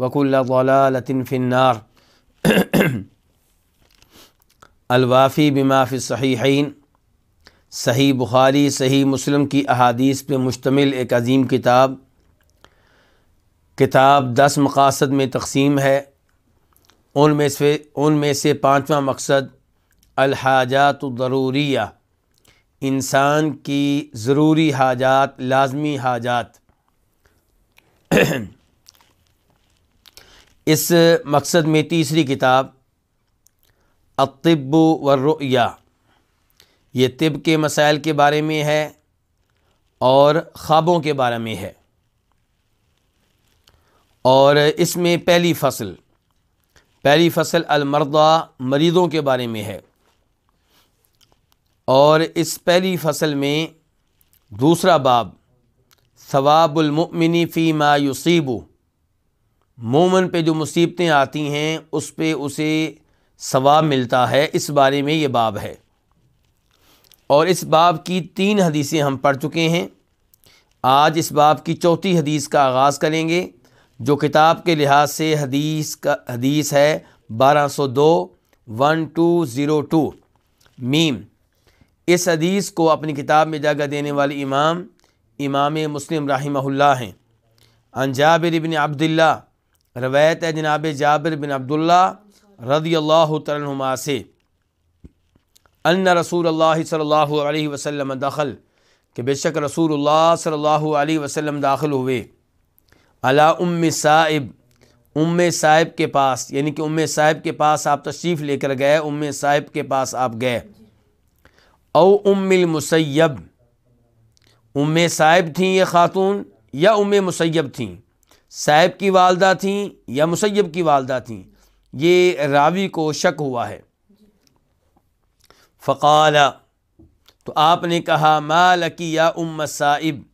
ज़लालतिन फ़िन्नार अलवाफ़ी बिमाफ़ि सहीहैन सही बुखारी सही मुस्लिम की अहादीस पे मुश्तमिल एक अजीम किताब। किताब दस मकासद में तकसीम है। उनमें से उनमें से पाँचवा मकसद, अलहाजात ज़रूरिया। इंसान की ज़रूरी हाजात, लाजमी हाजात। इस मकसद में तीसरी किताब अतिब वर्रुया ये तिब के मसाइल के बारे में है और ख्वाबों के बारे में है। और इसमें पहली फ़सल पहली फ़सल अलमर्दा मरीज़ों के बारे में है। और इस पहली फ़सल में दूसरा बाब सवाबुलमिनी फ़ी मा युसीबू। मोमन पे जो मुसीबतें आती हैं, उस पे उसे सवाब मिलता है। इस बारे में ये बाब है। और इस बाब की तीन हदीसें हम पढ़ चुके हैं। आज इस बाब की चौथी हदीस का आगाज़ करेंगे, जो किताब के लिहाज से हदीस का, हदीस है बारह सौ दो वन टू ज़ीरो टू मीम। इस हदीस को अपनी किताब में जगह देने वाले इमाम इमाम मुस्लिम राहिमहुल्लाह हैं। अनजाबिर इबन अब्दुल्ला रवायत है जनाब जाबिर बिन अब्दुल्ला रदी अल्लाह तमा से रसूल अल्लाह वसल्लम दखल, कि बेशक रसूल अलैहि वसल्लम दाखिल हुए। अला उम्म साहिब उम्म साहिब के पास, यानी कि उम्म साहिब के पास आप तशरीफ़ लेकर गए, उम्म साहिब के पास आप गए। औ उम्मिल मुसैब उम्म साहिब थी ये ख़ातून या उम्म मुसैब थी? साहिब की वालदा थी या मुसैब की वालदा थी, ये रावी को शक हुआ है। फ़काला तो आपने कहा, मालकी या उम साहिब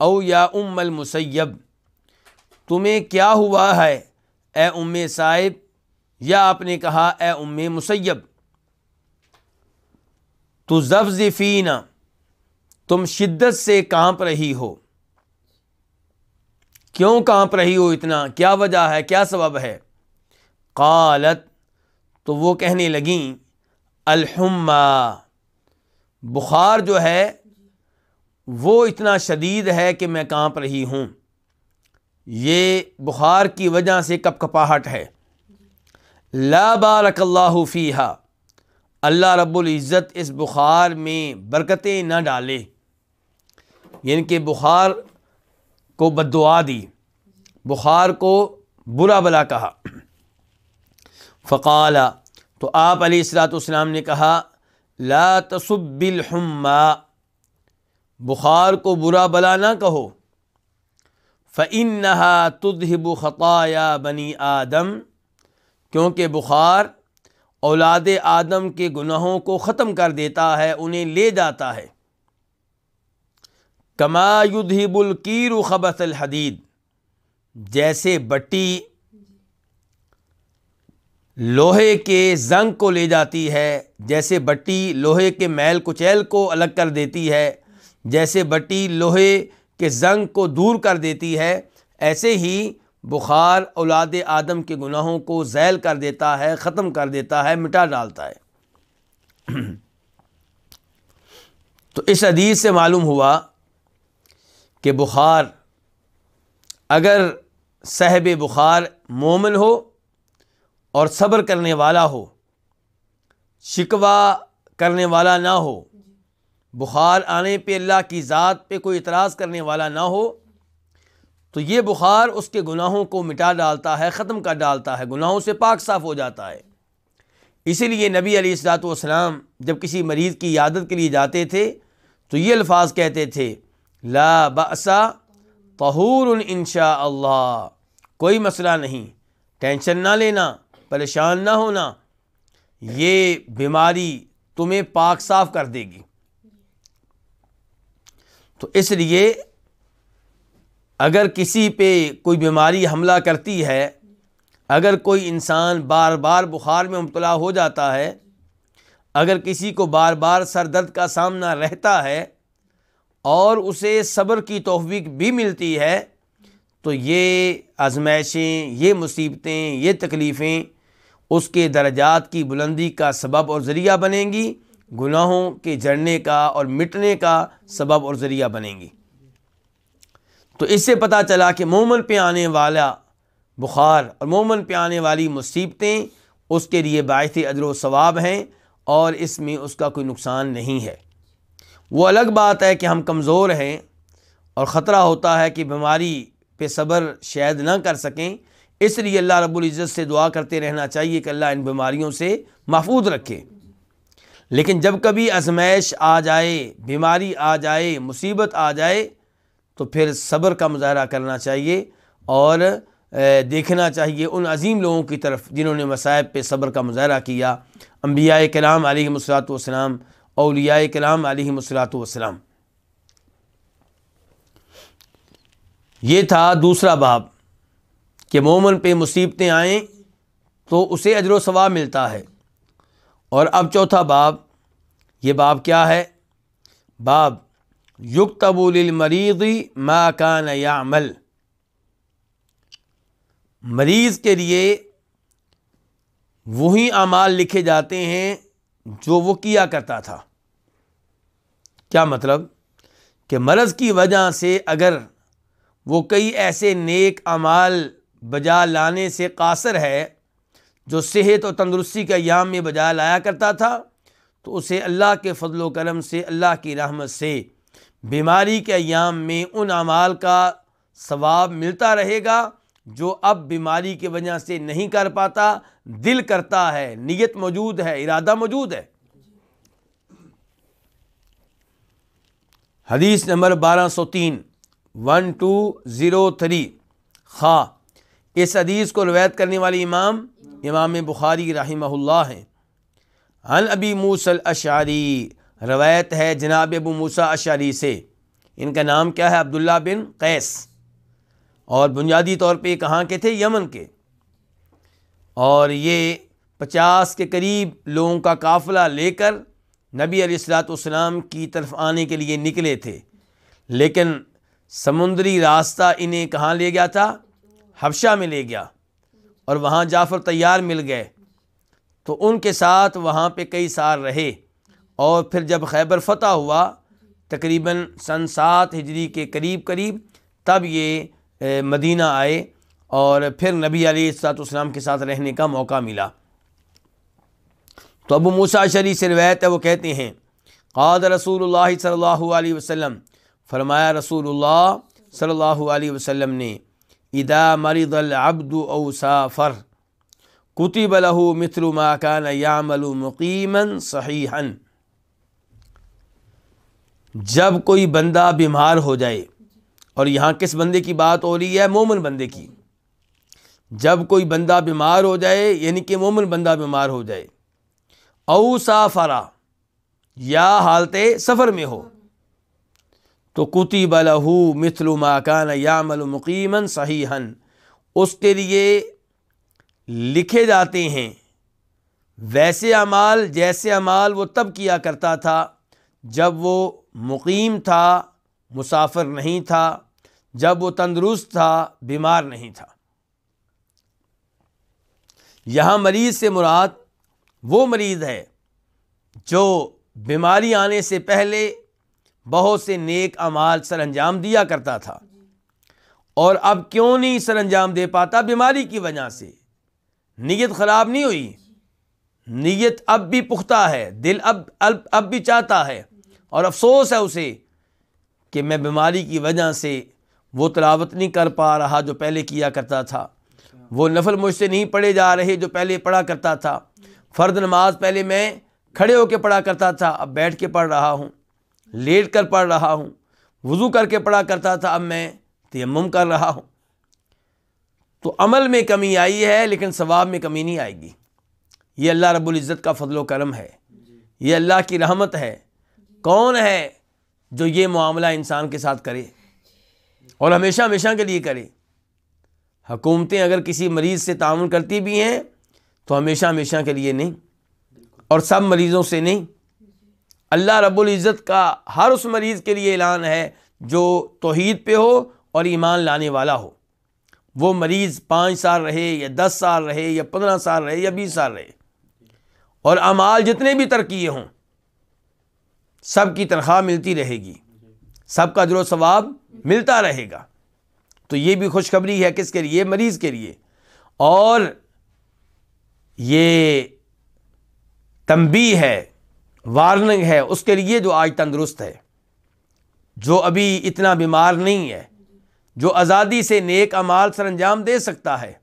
औ या उम्मल मुसैब तुम्हें क्या हुआ है, ए उम्म साहिब या आपने कहा, ए उम्म मुसैब तो जफ़ीना तुम शिद्दत से काँप रही हो। क्यों काँप रही हो इतना? क्या वजह है? क्या सबब है? कालत तो वो कहने लगी, अलहुम्मा। बुखार जो है, वो इतना शदीद है कि मैं काँप रही हूँ। ये बुखार की वजह से कपकपाहट है। ला बारकल्लाहु फ़ीहा। अल्लाह रब्बुल इज़्ज़त इस बुखार में बरकतें न डाले। यानी कि बुखार को बदुआ दी। बुखार को बुरा भला कहा। फ़काला तो आप सलाम ने कहा, ला तसुबिलहम्मा बुखार को बुरा भला ना कहो। फ़िन्नहा तुदहिब ख़ताया बनी आदम, क्योंकि बुखार औलाद आदम के गुनाहों को ख़त्म कर देता है, उन्हें ले जाता है। कमा युद्धबुल कीर खबसल हदीद, जैसे बट्टी लोहे के जंग को ले जाती है, जैसे बट्टी लोहे के मैल कुचैल को अलग कर देती है, जैसे बट्टी लोहे के जंग को दूर कर देती है, ऐसे ही बुखार औलाद आदम के गुनाहों को जैल कर देता है, ख़त्म कर देता है, मिटा डालता है। तो इस हदीस से मालूम हुआ कि बुखार, अगर सहब बुखार मोमन हो और सब्र करने वाला हो, शिकवा करने वाला ना हो, बुखार आने पे अल्लाह की ज़ात पे कोई इतराज़ करने वाला ना हो तो ये बुखार उसके गुनाहों को मिटा डालता है, ख़त्म कर डालता है, गुनाहों से पाक साफ़ हो जाता है। इसीलिए नबी सलाम जब किसी मरीज़ की यादत के लिए जाते थे तो ये अल्फाज कहते थे ला बसा तहूर इन कोई मसला नहीं। टेंशन ना लेना, परेशान ना होना। ये बीमारी तुम्हें पाक साफ़ कर देगी। तो इसलिए अगर किसी पे कोई बीमारी हमला करती है, अगर कोई इंसान बार बार बुखार में मुबतला हो जाता है, अगर किसी को बार बार सर दर्द का सामना रहता है और उसे सब्र की तोफ़ी भी मिलती है तो ये आजमाइशें, ये मुसीबतें, ये तकलीफ़ें उसके दर्जात की बुलंदी का सबब और ज़रिया बनेंगी। गुनाहों के जड़ने का और मिटने का सबब और ज़रिया बनेंगी। तो इससे पता चला कि मोमन पे आने वाला बुखार और मोमन पे आने वाली मुसीबतें उसके लिए बायस अजर सवाब हैं और इसमें उसका कोई नुकसान नहीं है। वो अलग बात है कि हम कमज़ोर हैं और ख़तरा होता है कि बीमारी पे सब्र शायद ना कर सकें। इसलिए अल्लाह रब्बुल से दुआ करते रहना चाहिए कि अल्लाह इन बीमारियों से महफूज रखे। लेकिन जब कभी आजमाइश आ जाए, बीमारी आ जाए, मुसीबत आ जाए तो फिर सब्र का मुजाहरा करना चाहिए और देखना चाहिए उन अजीम लोगों की तरफ़ जिन्होंने मसायब पे सब्र का मुजाहरा किया। अम्बिया कलाम आलिमसलाम अलिया कलाम आलिमसलाम ये था दूसरा बाब कि मोमन पे मुसीबतें आएँ तो उसे अजर सवाब मिलता है। और अब चौथा बाब, ये बाब क्या है? बाब युग तबूलमरीज़ी मा कान यामल। मरीज़ के लिए वही अमाल लिखे जाते हैं जो वो किया करता था। क्या मतलब? कि मरज़ की वजह से अगर वो कई ऐसे नेक अमाल बजा लाने से कासर है, जो सेहत और तंदरुस्ती के अयाम में बजा लाया करता था तो उसे अल्लाह के फजल करम से, अल्लाह की रहमत से बीमारी के अयाम में उन अमाल का सवाब मिलता रहेगा, जो अब बीमारी की वजह से नहीं कर पाता, दिल करता है, नीयत मौजूद है, इरादा मौजूद है। हदीस नंबर बारह सौ तीन वन टू ज़ीरो थ्री खा। इस हदीस को रवायत करने वाले इमाम इमाम बुखारी रहीमहुल्लाह हैं। अन अबी मूसल अशारी रवायत है जनाब अबू मूसा अशारी से। इनका नाम क्या है? अब्दुल्ला बिन कैस। और बुनियादी तौर पे कहाँ के थे? यमन के। और ये पचास के करीब लोगों का काफ़िला लेकर नबी अलैहिस्सलाम की तरफ़ आने के लिए निकले थे। लेकिन समुद्री रास्ता इन्हें कहाँ ले गया था? हफ्शा में ले गया। और वहाँ जाफ़र तैयार मिल गए। तो उनके साथ वहाँ पे कई साल रहे। और फिर जब खैबर फ़तह हुआ, तकरीबन सन सात हिजरी के करीब करीब, तब ये मदीना आए और फिर नबी अलैहिस्सलाम के साथ रहने का मौका मिला। तो अबू मूसा शरी से रवायत है, वो कहते हैं, क़ाद रसूल सल्लल्लाहु अलैहि वसल्लम। फरमाया, रसूलुल्लाह सल्लल्लाहु अलैहि वसल्लम ने, इदा मरिदल अब्दु औसाफ़र कुतिब लहू मिथलु माकान यामल मुकीमन सहीहन। जब कोई बंदा बीमार हो जाए, और यहाँ किस बंदे की बात हो रही है? मोमन बंदे की। जब कोई बंदा बीमार हो जाए, यानी कि मोमन बंदा बीमार हो जाए औसाफरा, या हालत सफ़र में हो। तो कुती बलहू मिथलु माकान यामल मुकीमन सही हन उसके लिए लिखे जाते हैं, वैसे अमाल, जैसे अमाल वो तब किया करता था, जब वो मुकीम था, मुसाफिर नहीं था, जब वो तंदुरुस्त था, बीमार नहीं था। यहाँ मरीज़ से मुराद वो मरीज़ है जो बीमारी आने से पहले बहुत से नेक अमाल सर अंजाम दिया करता था। और अब क्यों नहीं सर अंजाम दे पाता? बीमारी की वजह से। नीयत ख़राब नहीं हुई? नीयत अब भी पुख्ता है, दिल अब अब अब भी चाहता है। और अफसोस है उसे कि मैं बीमारी की वजह से वो तलावत नहीं कर पा रहा जो पहले किया करता था। वो नफल मुझसे नहीं पढ़े जा रहे जो पहले पढ़ा करता था। फ़र्द नमाज़ पहले मैं खड़े होकर पढ़ा करता था, अब बैठ के पढ़ रहा हूँ, लेट कर पढ़ रहा हूँ, वज़ू करके पढ़ा करता था, अब मैं तयम कर रहा हूँ। तो अमल में कमी आई है, लेकिन सवाब में कमी नहीं आएगी। ये अल्लाह रब्बुल इज़्ज़त का फजल करम है। ये अल्लाह की रहमत है। कौन है जो ये मामला इंसान के साथ करे और हमेशा हमेशा के लिए करे? हुकूमतें अगर किसी मरीज़ से ताउन करती भी हैं तो हमेशा हमेशा के लिए नहीं। और सब मरीज़ों से नहीं। अल्लाह रब्बुल इज़्ज़त का हर उस मरीज़ के लिए ऐलान है जो तोहीद पे हो और ईमान लाने वाला हो। वो मरीज़ पाँच साल रहे या दस साल रहे या पंद्रह साल रहे या बीस साल रहे। और अमाल जितने भी तरक्ये हों, सब की तनख्वाह मिलती रहेगी। सबका जरो सवाब मिलता रहेगा। तो ये भी खुशखबरी है किसके लिए? मरीज़ के लिए। और ये तंबी है, वार्निंग है, उसके लिए जो आज तंदुरुस्त है, जो अभी इतना बीमार नहीं है, जो आज़ादी से नेक अमाल सर अंजाम दे सकता है,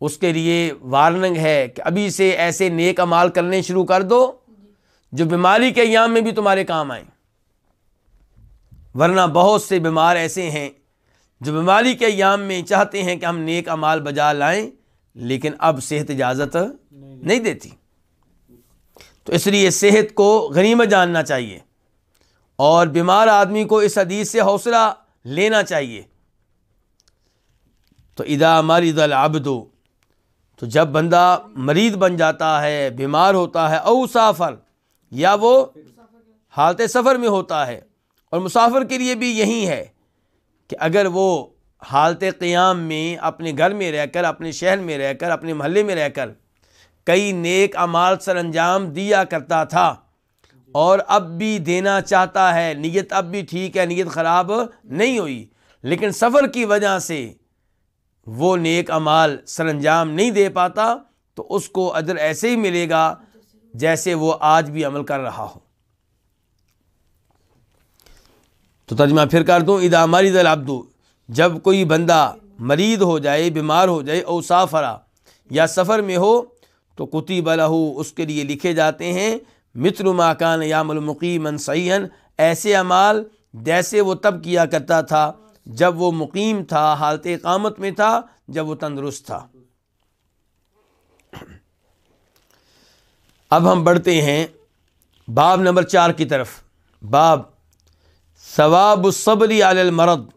उसके लिए वार्निंग है कि अभी से ऐसे नेक अमाल करने शुरू कर दो, जो बीमारी के अयाम में भी तुम्हारे काम आए। वरना बहुत से बीमार ऐसे हैं, जो बीमारी के अयाम में चाहते हैं कि हम नेक अमाल बजा लाएँ लेकिन अब सेहत इजाज़त नहीं, नहीं देती। तो इसलिए सेहत को गनीमत जानना चाहिए और बीमार आदमी को इस हदीस से हौसला लेना चाहिए। तो इदा मरिदल आबदो तो जब बंदा मरीद बन जाता है बीमार होता है औ साफ़र या वो हालत सफ़र में होता है और मुसाफिर के लिए भी यही है कि अगर वो हालत क़ियाम में अपने घर में रहकर, अपने शहर में रहकर, अपने महल्ले में रहकर कई नेक अमाल सर अंजाम दिया करता था और अब भी देना चाहता है। नीयत अब भी ठीक है, नीयत ख़राब नहीं हुई। लेकिन सफ़र की वजह से वो नेक अमाल सर अंजाम नहीं दे पाता तो उसको अदर ऐसे ही मिलेगा जैसे वो आज भी अमल कर रहा हो। तो तर्जमा फिर कर दूँ, इदा मरीद अब्दू। जब कोई बंदा मरीद हो जाए, बीमार हो जाए और साफरा, या सफ़र में हो तो कुती बलहू उसके लिए लिखे जाते हैं मित्र माकान यामुकीमन सईन ऐसे अमाल जैसे वो तब किया करता था, जब वो मुकीम था, हालत कामत में था, जब वो तंदुरुस्त था। अब हम बढ़ते हैं, बाब नंबर चार की तरफ़। बाब सवाब सबरी मरद।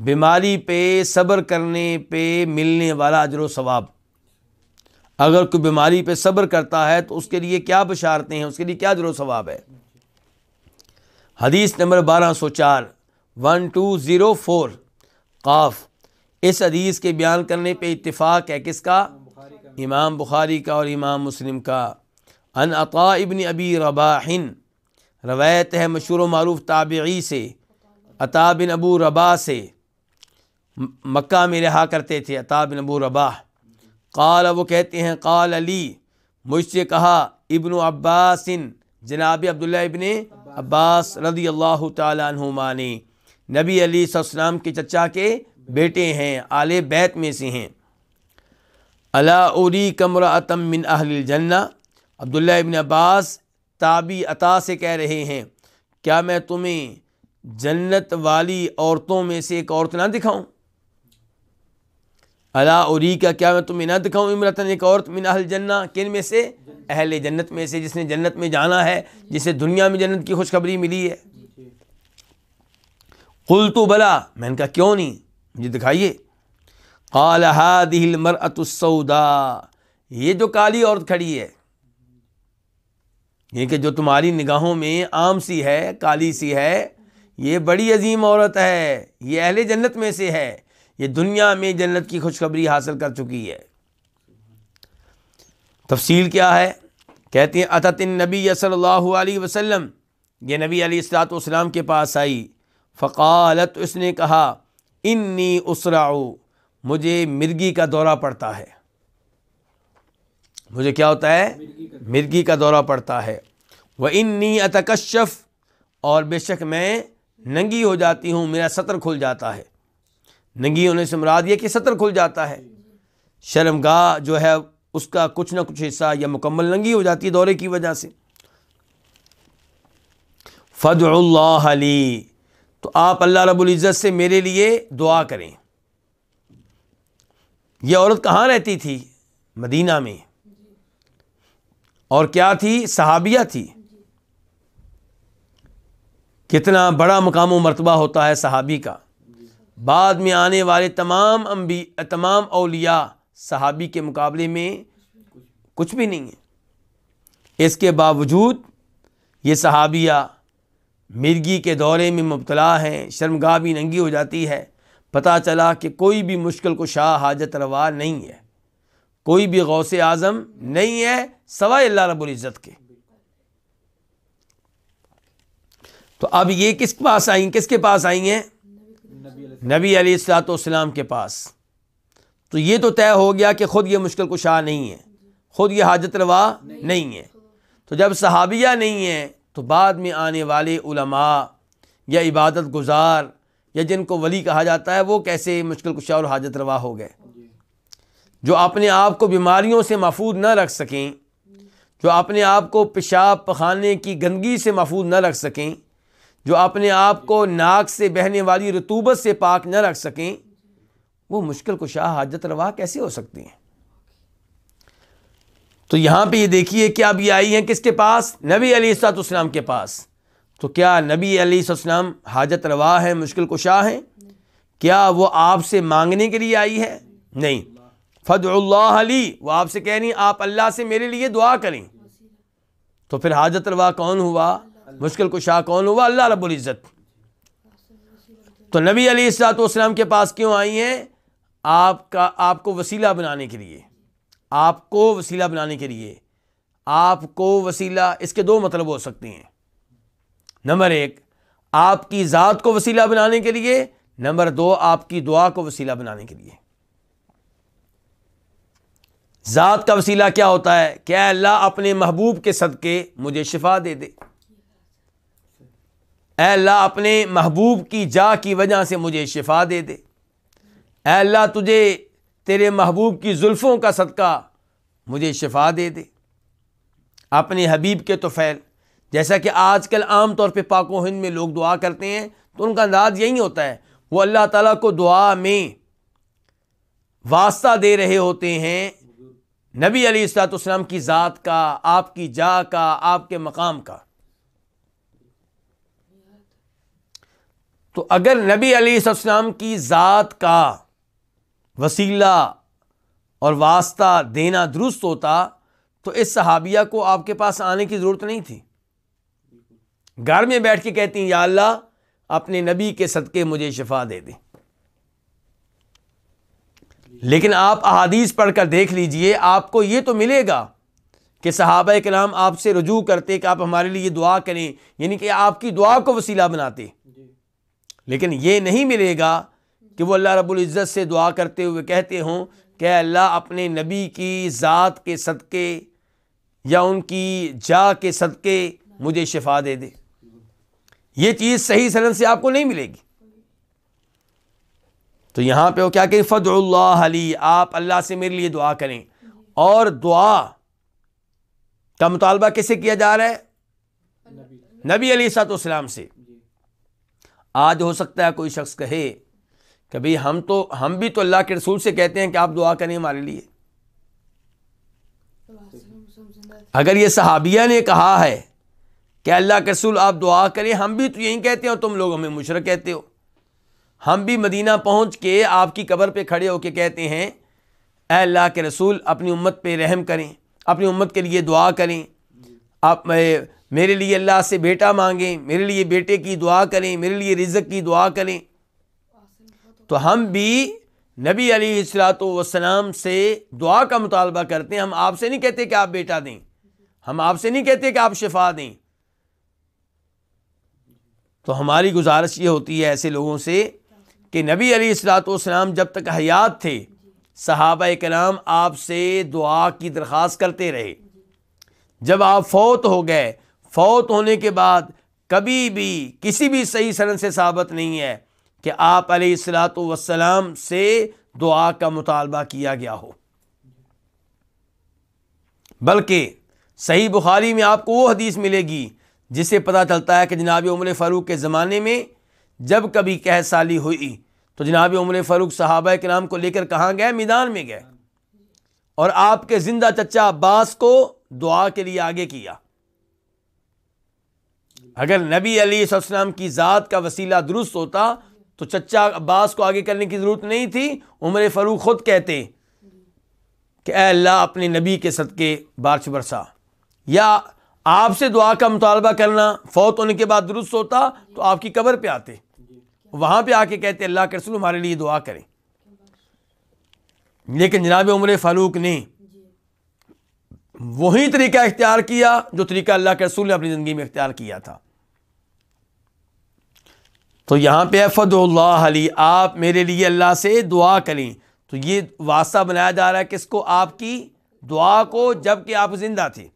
बीमारी पे, सब्र करने पे मिलने वाला अजर सवाब। अगर कोई बीमारी पे सब्र करता है तो उसके लिए क्या बशारते हैं? उसके लिए क्या अजर सवाब है? हदीस नंबर बारह सौ चार वन टू ज़ीरो फोर काफ। इस हदीस के बयान करने पे इत्तेफाक है किसका? इमाम बुखारी का और इमाम मुस्लिम का। अन अता इबन अबी रबाहिन, रवायत है मशहूर मरूफ ताबी से, अता बिन अबू रबा से। मक्का में रहा करते थे, अता बिन अबू रबाह। काल, वो कहते हैं, काल अली मुझसे कहा, इब्न अब्बासिन, जनाब अब्दुल्ला इबन अब्बास रदी अल्लाह तुमा ने, नबी अली के चचा के बेटे हैं, आले बैत में से हैं। अला उरी कमर मिन अहल जन्ना। अब्दुल्ला इबन अब्बास ताबी अता से कह रहे हैं, क्या मैं तुम्हें जन्नत वाली औरतों में से एक औरत ना दिखाऊँ? अला उरी का क्या मैं तुम्हें ना दिखाऊँ इमरतन एक औरत मिन अहल जन्ना, किन में से? अहल जन्नत में से, जिसने जन्नत में जाना है, जिसे दुनिया में जन्नत की खुशखबरी मिली है। कुल तो बला। मैंने कहा क्यों नहीं? मुझे दिखाइए। काल हादिल मरअतुसौदा ये जो काली औरत खड़ी है, ये कि जो तुम्हारी निगाहों में आम सी है, काली सी है, ये बड़ी अजीम औरत है, ये अहले जन्नत में से है। ये दुनिया में जन्नत की खुशखबरी हासिल कर चुकी है। तफसील क्या है? कहते हैं, अततिन नबी सल्लल्लाहु अलैहि वसल्लम, ये नबी अलैहिस्सलाम के पास आई। फ़कालत उसने कहा, इन्नी उसराऊ मुझे मिर्गी का दौरा पड़ता है। मुझे क्या होता है? मिर्गी का दौरा पड़ता है। वह इन्नी अतकशफ़ और बेशक मैं नंगी हो जाती हूँ, मेरा सतर खुल जाता है। नंगी होने से मुराद ये कि सतर खुल जाता है। शर्मगाह जो है उसका कुछ ना कुछ हिस्सा या मुकम्मल नंगी हो जाती है दौरे की वजह से। फ़दल्ली तो आप अल्लाह रब्बुल इज़्ज़त से मेरे लिए दुआ करें। यह औरत कहाँ रहती थी? मदीना में। और क्या थी? सहाबिया थी। कितना बड़ा मकाम मरतबा होता है सहाबी का। बाद में आने वाले तमाम अम्बी तमाम अलिया सहाबी के मुकाबले में कुछ भी नहीं है। इसके बावजूद ये सहाबिया मिर्गी के दौरे में मुबतला हैं, शर्मगाह भी नंगी हो जाती है। पता चला कि कोई भी मुश्किल को शाह हाजत रवा नहीं है। कोई भी गौस आज़म नहीं है, सवाए अल्लाह रबुल्ज़त के। तो अब ये किस पास आई, किसके पास आई हैं? नबी अलैहिस्सलाम के पास। तो ये तो तय हो गया कि ख़ुद ये मुश्किल कुशा नहीं है। ख़ुद ये हाजत रवा नहीं है। तो जब सहाबिया नहीं है तो बाद में आने वाले उलमा या इबादत गुजार या जिनको वली कहा जाता है, वो कैसे मुश्किल कुशा और हाजत रवा हो गए? जो अपने आप को बीमारियों से महफूज न रख सकें, जो अपने आप को पेशाब पखाने की गंदगी से महफूज न रख सकें जो अपने आप को नाक से बहने वाली रतूबत से पाक न रख सकें, वो मुश्किल कुशा हाजत रवा कैसे हो सकती हैं? तो यहाँ पे ये देखिए कि अब ये आई हैं किसके पास? नबी अलैहिस्सलाम के पास। तो क्या नबी अलैहिस्सलाम हाजत रवा है, मुश्किल कुशा हैं? क्या वो आपसे मांगने के लिए आई है? नहीं। फ़दल्ली वो आपसे कह रही आप अल्लाह से मेरे लिए दुआ करें। तो फिर हाजत रवा कौन हुआ? मुश्किल कुशा कौन हुआ? अल्लाह रब्ज़त तो नबी अलैहिस्सलाम के पास क्यों आई हैं? आपका, आपको वसीला बनाने के लिए। आपको वसीला बनाने के लिए। आपको वसीला, इसके दो मतलब हो सकते हैं। नंबर एक, आपकी ज़ात को वसीला बनाने के लिए। नंबर दो, आपकी दुआ को वसीला बनाने के लिए। ज़ात का वसीला क्या होता है? क्या अल्लाह अपने महबूब के सदक़े मुझे शिफा दे दे? अल्लाह अपने महबूब की जा की वजह से मुझे शिफा दे दे। अल्लाह तुझे तेरे महबूब की जुल्फ़ों का सदका मुझे शिफा दे दे। अपने हबीब के तो फैल। जैसा कि आजकल आम तौर पे पाको हिंद में लोग दुआ करते हैं तो उनका अंदाज यही होता है, वो अल्लाह ताला को दुआ में वास्ता दे रहे होते हैं, नबी अलैहिस्सलाम की ज़ात का, आपकी जा का, आपके मकाम का। तो अगर नबी अलैहिस्सलाम की ज़ात का वसीला और वास्ता देना दुरुस्त होता तो इस सहाबिया को आपके पास आने की ज़रूरत नहीं थी। घर में बैठ के कहती या अल्लाह, अपने नबी के सदक़े मुझे शफा दे दे। लेकिन आप अहादीस पढ़कर देख लीजिए, आपको ये तो मिलेगा कि सहाबा के नाम आपसे रजू करते कि आप हमारे लिए दुआ करें यानी कि आपकी दुआ को वसीला बनाते। लेकिन ये नहीं मिलेगा कि वो अल्लाह रब्बुल इज़्ज़त से दुआ करते हुए कहते हों कि अल्लाह अपने नबी की ज़ात के सदक़े या उनकी जा के सदक़े मुझे शिफा दे दे। ये चीज़ सही सनत से आपको नहीं मिलेगी। तो यहाँ पे वो क्या कहें फ़दल्ली आप अल्लाह से मेरे लिए दुआ करें। और दुआ का मुतालबा किससे किया जा रहा है? नबी अली सलाम से। आज हो सकता है कोई शख्स कहे कि भाई हम तो हम भी तो अल्लाह के रसूल से कहते हैं कि आप दुआ करें हमारे लिए। अगर ये सहाबिया ने कहा है कि अल्लाह के रसूल, आप दुआ करें, हम भी तो यही कहते हो तुम लोग हमें मुशरक कहते हो। हम भी मदीना पहुँच के आपकी कब्र पे खड़े होके कहते हैं अल्लाह के रसूल, अपनी उम्मत पे रहम करें। अपनी उम्मत के लिए दुआ करें। आप मेरे लिए अल्लाह से बेटा मांगें, मेरे लिए बेटे की दुआ करें, मेरे लिए रिज़क की दुआ करें। तो हम भी नबी अली वसलाम से दुआ का मुतालबा करते हैं। हम आपसे नहीं कहते कि आप बेटा दें। हम आपसे नहीं कहते कि आप शिफा दें। तो हमारी गुजारिश ये होती है ऐसे लोगों से कि नबी अली सलाम जब तक हयात थे सहाबा कराम आपसे दुआ की दरख्वास्त करते रहे। जब आप फौत हो गए, फौत होने के बाद कभी भी, किसी भी सही सरन से साबित नहीं है कि आप वसलाम से दुआ का मुतालबा किया गया हो। बल्कि सही बुखारी में आपको वो हदीस मिलेगी, जिससे पता चलता है कि जनाब उमर फ़ारूक के ज़माने में जब कभी कह साली हुई तो जनाब उमर फ़ारूक सहाबा के नाम को लेकर कहाँ गए? मैदान में गए। और आपके ज़िंदा चचा अब्बास को दुआ के लिए आगे किया। अगर नबी अली सलाम की ज़ात का वसीला दुरुस्त होता तो चचा अब्बास को आगे करने की ज़रूरत नहीं थी। उमर फ़ारूक ख़ुद कहते कि अल्लाह, अपने नबी के सदक़े बारिश बरसा। या, आपसे दुआ का मुतालबा करना, फौत होने के बाद दुरुस्त होता तो आपकी कब्र पे आते। वहाँ पे आके कहते अल्लाह के रसूल हमारे लिए दुआ करें। लेकिन जनाब उमर फ़ारूक ने वही तरीका इख्तियार किया जो तरीका अल्लाह के रसूल ने अपनी ज़िंदगी में इख्तियार किया था। तो यहाँ पे फ़दुल्लाली आप मेरे लिए अल्लाह से दुआ करें। तो ये वास्ता बनाया जा रहा है किसको आपकी दुआ को जबकि आप ज़िंदा थे।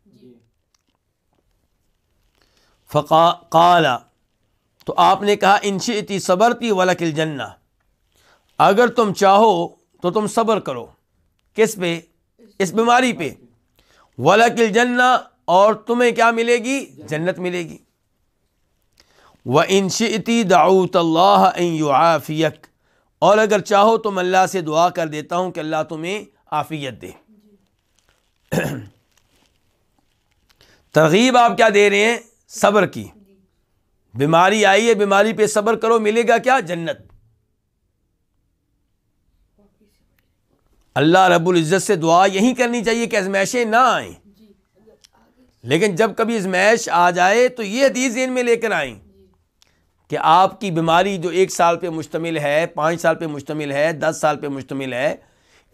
फ़का काला तो आपने कहा, इनशी सबर वाला किल जन्ना। अगर तुम चाहो तो तुम सब्र करो। किस पे? इस बीमारी पे। वाला किल जन्ना और तुम्हें क्या मिलेगी? जन्नत मिलेगी। व इनशी दाऊत आफ़ियक और अगर चाहो तो मैं अल्लाह से दुआ कर देता हूँ कि अल्लाह तुम्हें आफ़ियत दे। तरगीब आप क्या दे रहे हैं? सब्र की। बीमारी आई है, बीमारी पे सब्र करो, मिलेगा क्या? जन्नत। अल्लाह रब्बुल इज़्ज़त से दुआ यही करनी चाहिए कि आजमाइशें ना आए। लेकिन जब कभी आजमाइश आ जाए तो ये हदीस जेन में लेकर आए कि आपकी बीमारी जो एक साल पे मुश्तमिल है, पाँच साल पे मुश्तमिल है, दस साल पे मुश्तमिल है,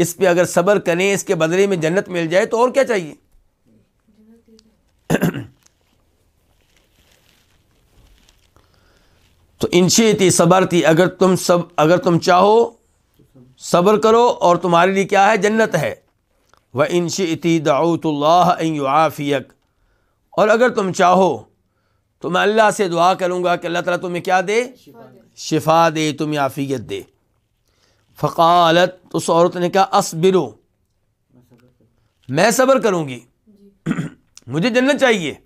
इस पर अगर सब्र करें, इसके बदले में जन्नत मिल जाए तो और क्या चाहिए? तो इनशी सबर थी अगर तुम सब, अगर तुम चाहो, सब्र करो और तुम्हारे लिए क्या है? जन्नत है। वह इनशी दाऊतुल्लाफ़ियक और अगर तुम चाहो तो मैं अल्लाह से दुआ करूँगा कि अल्लाह ताला तुम्हें क्या दे? शिफा दे, तुम्हें आफ़ियत दे। फ़कालत, उस औरत ने कहा, असबिरो। मैं सब्र करूँगी। मुझे जन्नत चाहिए।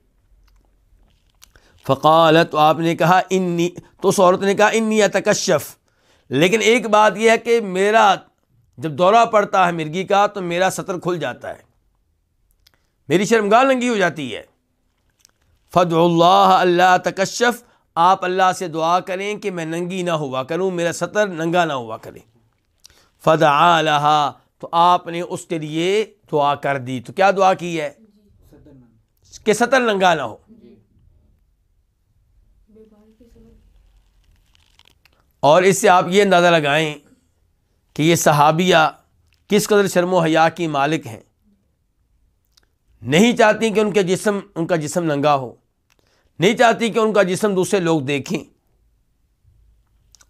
फ़काल तो आपने कहा, इन्नी तो उस औरत ने कहा, इन्नी तकशफ़ लेकिन एक बात यह है कि मेरा, जब दौरा पड़ता है मिर्गी का तो मेरा सतर खुल जाता है। मेरी शर्मगाह नंगी हो जाती है। फ़दल्ला अल्लाह तकशफ़ आप अल्लाह से दुआ करें कि मैं नंगी ना हुआ करूँ, मेरा सतर नंगा ना हुआ करे। फ़द तो आपने उसके लिए दुआ कर दी। तो क्या दुआ की है? कि सतर नंगा ना हो। और इससे आप ये अंदाज़ा लगाएँ कि ये सहाबिया किस कदर शर्म हया की मालिक हैं। नहीं चाहती कि उनके जिसम, उनका जिसम नंगा हो। नहीं चाहती कि उनका जिसम दूसरे लोग देखें।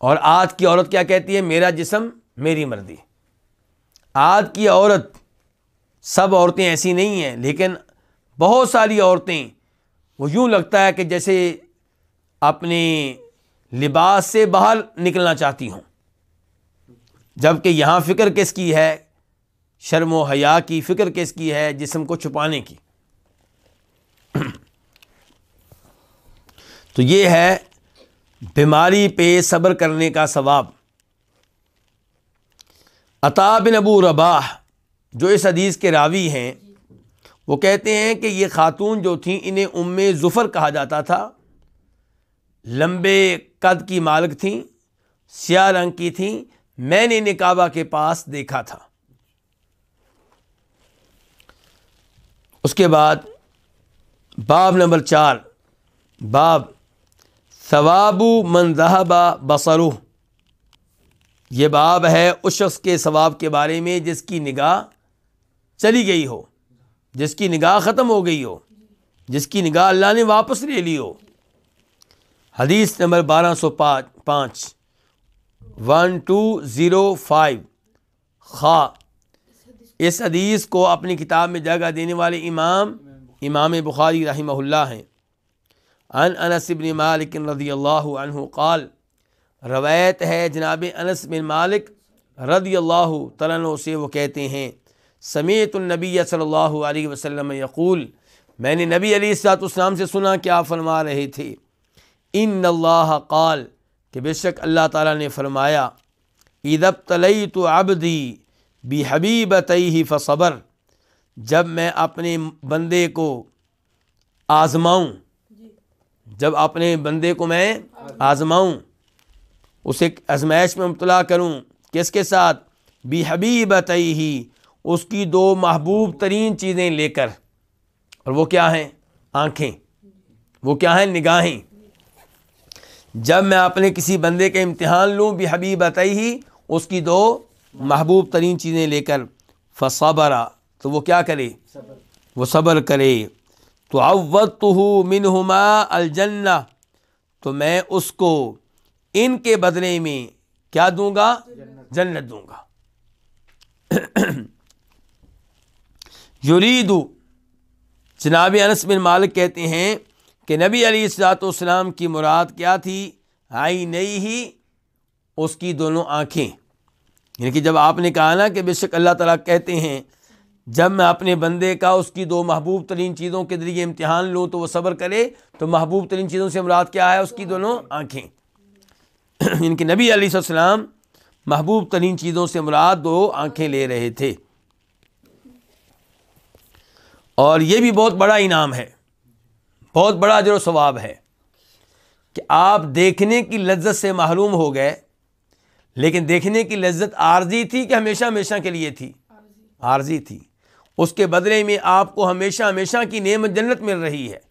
और आज की औरत क्या कहती है? मेरा जिसम मेरी मर्ज़ी। आज की औरत, सब औरतें ऐसी नहीं हैं, लेकिन बहुत सारी औरतें, वो यूँ लगता है कि जैसे अपने लिबास से बाहर निकलना चाहती हूँ। जबकि यहाँ फ़िक्र किसकी है? शर्म व हया की फ़िक्र किसकी है? जिसम को छुपाने की। तो ये है बीमारी पे सब्र करने का सवाब। अता बिन अबू रबाह, जो इस हदीस के रावी हैं, वो कहते हैं कि ये ख़ातून जो थी, इन्हें उम्म ज़ुफ़र कहा जाता था। लंबे कद की मालिक थी सिया रंग की थी, मैंने इन्हें काबा के पास देखा था। उसके बाद बाब नंबर चार, बाब सवाबु मन जहबा बसरु। ये बाब है उस शख्स के सवाब के बारे में जिसकी निगाह चली गई हो, जिसकी निगाह ख़त्म हो गई हो, जिसकी निगाह अल्लाह ने वापस ले ली हो। हदीस नंबर बारह सौ पाँच पाँच। One two zero five. खा। इस हदीस को अपनी किताब में जगह देने वाले इमाम इमाम बुखारी रहमहुल्लाह हैं। अन अनस बिन मालिक रदी अल्लाह क़ाल, रवायत है जनाब अनस बिन मालिक रदी अल्लाह तन से वो कहते हैं समेतनबी सल्लल्लाहु अलैहि वसल्लम यकूल, मैंने नबी अलैहिस्सलाम से सुना क्या फरमा रहे थे? इन अल्लाह क़ाल कि बेशक अल्लाह ताला ने फरमाया ईदब तलई तो अबदी बी हबीब तई फ़बर जब मैं अपने बंदे को आज़माऊँ। जब अपने बंदे को मैं आज़माऊँ, उसे आजमाइश में मुबतला करूँ, किसके साथ? बी हबीब ही उसकी दो महबूब तरीन चीज़ें लेकर। और वो क्या हैं? आँखें। वो क्या हैं? निगाहें। जब मैं अपने किसी बंदे का इम्तिहान लूँ, भी हबीब ही, उसकी दो महबूब तरीन चीज़ें लेकर, फसबरा तो वो क्या करे? वो सब्र करे। तो अवत मिनहुमा अलजन्ना तो मैं उसको इनके बदले में क्या दूँगा? जन्नत दूँगा। युरीदू, जनाब अनस बिन मालिक कहते हैं कि नबी अली सलाम की मुराद क्या थी? आई नई ही उसकी दोनों आँखें। यानी कि जब आपने कहा ना कि बेशक अल्लाह ताला कहते हैं, जब मैं अपने बंदे का उसकी दो महबूब तरीन चीज़ों के ज़रिए इम्तिहान लूँ तो वह सब्र करे तो महबूब तरीन चीज़ों से मुराद क्या है? उसकी दोनों आँखें। इनके नबी सलाम महबूब तरीन चीज़ों से मुराद दो आँखें ले रहे थे। और ये भी बहुत बड़ा इनाम है। बहुत बड़ा जो सवाब है कि आप देखने की लज्जत से महरूम हो गए लेकिन देखने की लज्जत आर्जी थी कि हमेशा हमेशा के लिए थी? आर्जी थी। उसके बदले में आपको हमेशा हमेशा की नेमत जन्नत मिल रही है।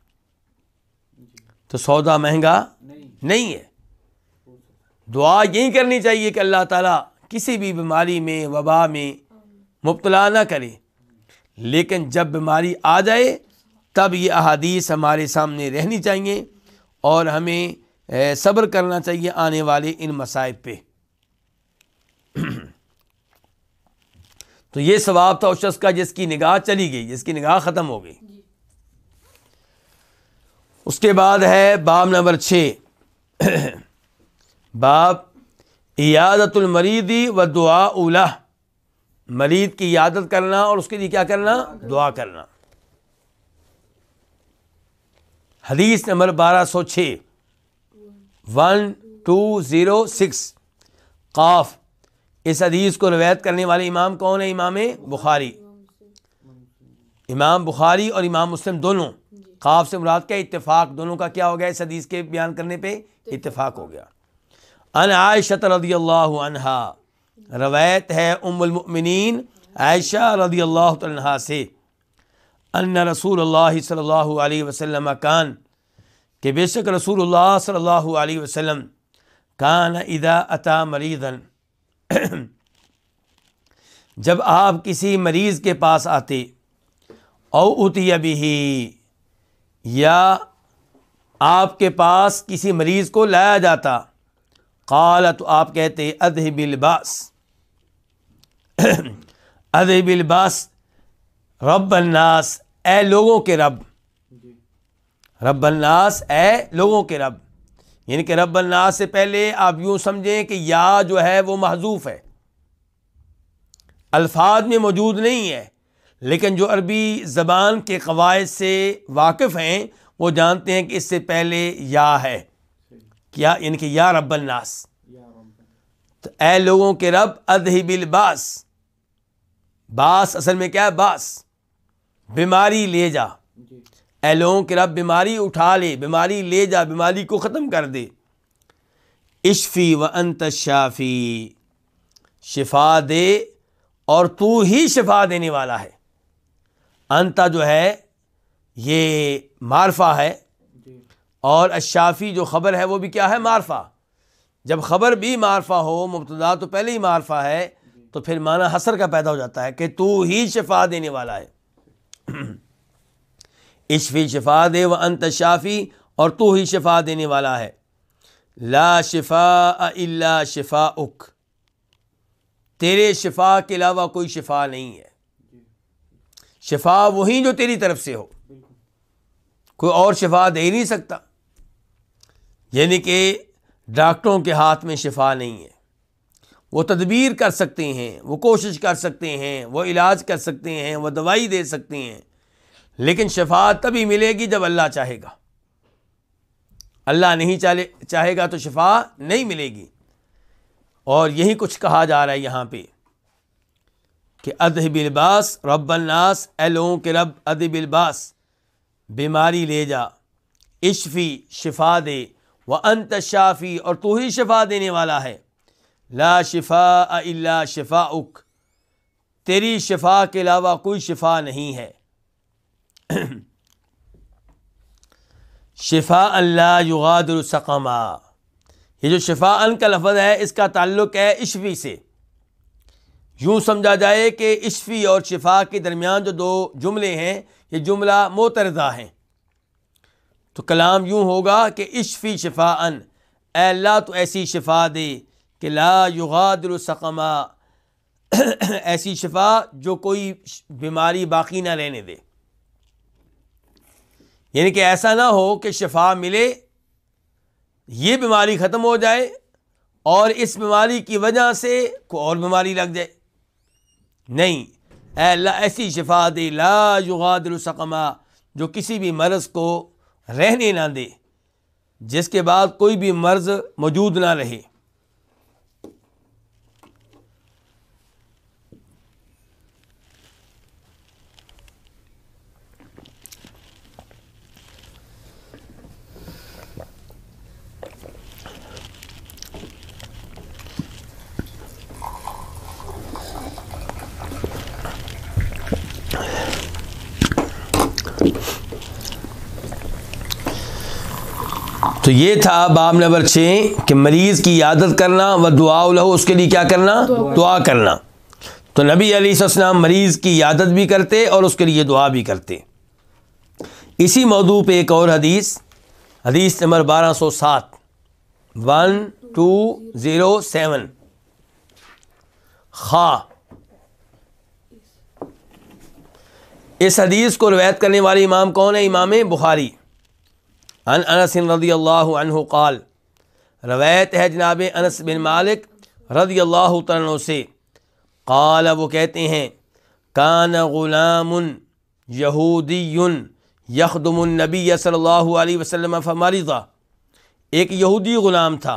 तो सौदा महँगा नहीं, नहीं है। दुआ यही करनी चाहिए कि अल्लाह ताला किसी भी बीमारी में वबा में मुबतला ना करे। लेकिन जब बीमारी आ जाए तब ये अहादीस हमारे सामने रहनी चाहिए और हमें सब्र करना चाहिए आने वाले इन मसाइब पे। तो ये सवाब था उस शख्स का जिसकी निगाह चली गई जिसकी निगाह ख़त्म हो गई। उसके बाद है बाब नंबर छ बाब इयादतुलमरीदी व दुआ उला। मरीद की इयादत करना और उसके लिए क्या करना। दुआ करना। हदीस नंबर बारह सौ छ वन टू ज़ीरो सिक्स काफ। इस हदीस को रवायत करने वाले इमाम कौन है? इमाम बुखारी। इमाम बुखारी और इमाम मुस्लिम दोनों। खाफ से मुराद का इत्तेफाक। दोनों का क्या हो गया? इस हदीस के बयान करने पे इत्तेफाक हो गया। अन आयशत रदी अल्लाह रवायत है उम्मिन आयशा रदी अल्लाह से। अन्न रसूल अलैहि वसल्लम कान के बेशक रसूल अलैहि वसल्लम कान इदा अता मरीदन जब आप किसी मरीज़ के पास आते और उतिया भी या आपके पास किसी मरीज़ को लाया जाता काला तो आप कहते अदहबिलबास अदहबिलबास रबन्नास ए लोगों के रब। रबन्नास ए लोगों के रब। यानी कि रबन्नास से पहले आप यूँ समझें कि या जो है वो महजूफ है। अल्फाज में मौजूद नहीं है लेकिन जो अरबी ज़बान के कवायद से वाकिफ़ हैं वो जानते हैं कि इससे पहले या है। क्या? यानी कि या रबन्नास तो ए लोगों के रब अदहिबिल बास। बास असल में क्या है? बास। बीमारी ले जा। ए लोगों के रब बीमारी उठा ले बीमारी ले जा बीमारी को ख़त्म कर दे। इश्फ़ी व अंत शाफ़ी। शिफा दे और तू ही शिफा देने वाला है। अंता जो है ये मारफा है। और अशाफ़ी जो ख़बर है वो भी क्या है? मारफा। जब ख़बर भी मारफा हो मुबतदा तो पहले ही मारफा है तो फिर माना हसर का पैदा हो जाता है कि तू ही शफा देने वाला है। इशफ़ी शफा दे, व अंत शाफ़ी, और तू ही शफा देने वाला है। ला शिफा अल्ला शिफा उक तेरे शिफा के अलावा कोई शिफा नहीं है। शिफा वही जो तेरी तरफ़ से हो। कोई और शिफा दे नहीं सकता। यानी कि डॉक्टरों के हाथ में शिफा नहीं है। वो तदबीर कर सकते हैं, वो कोशिश कर सकते हैं, वो इलाज कर सकते हैं, वो दवाई दे सकते हैं। लेकिन शफा तभी मिलेगी जब अल्लाह चाहेगा। अल्लाह नहीं चाहे चाहेगा तो शफा नहीं मिलेगी। और यही कुछ कहा जा रहा है यहाँ पे कि अदबिलबास रब्बन्नास ए लोगों के रब अदबिलबास बीमारी ले जा, इशफ़ी शिफा दे, व अंत शाफ़ी, और तू ही शिफा देने वाला है। ला शिफा अल्ला शिफा उक तेरी शिफा के अलावा कोई शिफा नहीं है। शिफा अल्लाह युगादुलसक़मा ये जो शिफा अन का लफज है, इसका ताल्लुक़ है इशफ़ी से। यूँ समझा जाए कि इशफ़ी और शिफा के दरमियान जो दो जुमले हैं, ये जुमला मोतरदा हैं। तो कलाम यूँ होगा कि इशफ़ी शिफा अन अल्लाह तो ऐसी शिफा दे कि ला युगादुलसक़मा ऐसी शिफा जो कोई बीमारी बाकी ना रहने दे। यानी कि ऐसा ना हो कि शफा मिले, ये बीमारी ख़त्म हो जाए और इस बीमारी की वजह से कोई और बीमारी लग जाए। नहीं अल्लाह ऐसी शफा दे, ला युगादलसकमा जो किसी भी मर्ज़ को रहने ना दे, जिसके बाद कोई भी मर्ज़ मौजूद ना रहे। तो ये था बाब नंबर छः कि मरीज़ की यादत करना व दुआ लहो उसके लिए क्या करना? दुआ करना। तो नबी अलैहिस्सलाम मरीज़ की यादत भी करते और उसके लिए दुआ भी करते। इसी मौजू पे एक और हदीस हदीस नंबर बारह सौ सात। One two zero seven. खा। इस हदीस को रवायत करने वाले इमाम कौन है? इमाम बुखारी। अन अनस रदी अल्लाह काल रवायत है जनाब अनस बिन मालिक रदी अल्लाह तन से काल वो कहते हैं कान ग़ुलाम यहूदी यखदमनबी सल्लल्लाहु अलैहि वसल्लम फमरिदा एक यहूदी ग़ुलाम था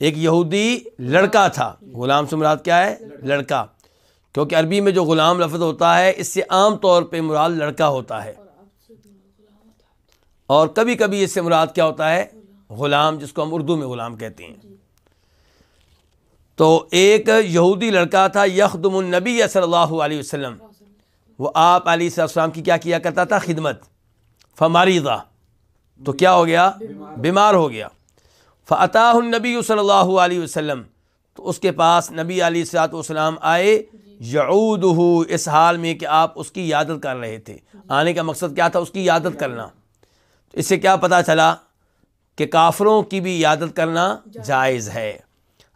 एक यहूदी लड़का था ग़ुलाम से मुराद क्या है लड़का क्योंकि अरबी में जो ग़ुलाम लफ्ज़ होता है इससे आम तौर पे मुराद लड़का होता है और कभी कभी इससे मुराद क्या होता है? ग़ुलाम, जिसको हम उर्दू में ग़ुलाम कहते हैं। तो एक यहूदी लड़का था यखदमनबी सल्लल्लाहु अलैहि वसल्लम। वो आप सलाम की क्या किया करता था? खिदमत। फमारीदा तो क्या हो गया? बीमार हो गया। सल्लल्लाहु अलैहि वसल्लम। तो उसके पास नबी सलाम आए। यऊदहू, इस हाल में कि आप उसकी यादत कर रहे थे। आने का मकसद क्या था? उसकी यादत करना। इससे क्या पता चला कि काफरों की भी यादत करना जायज़। है।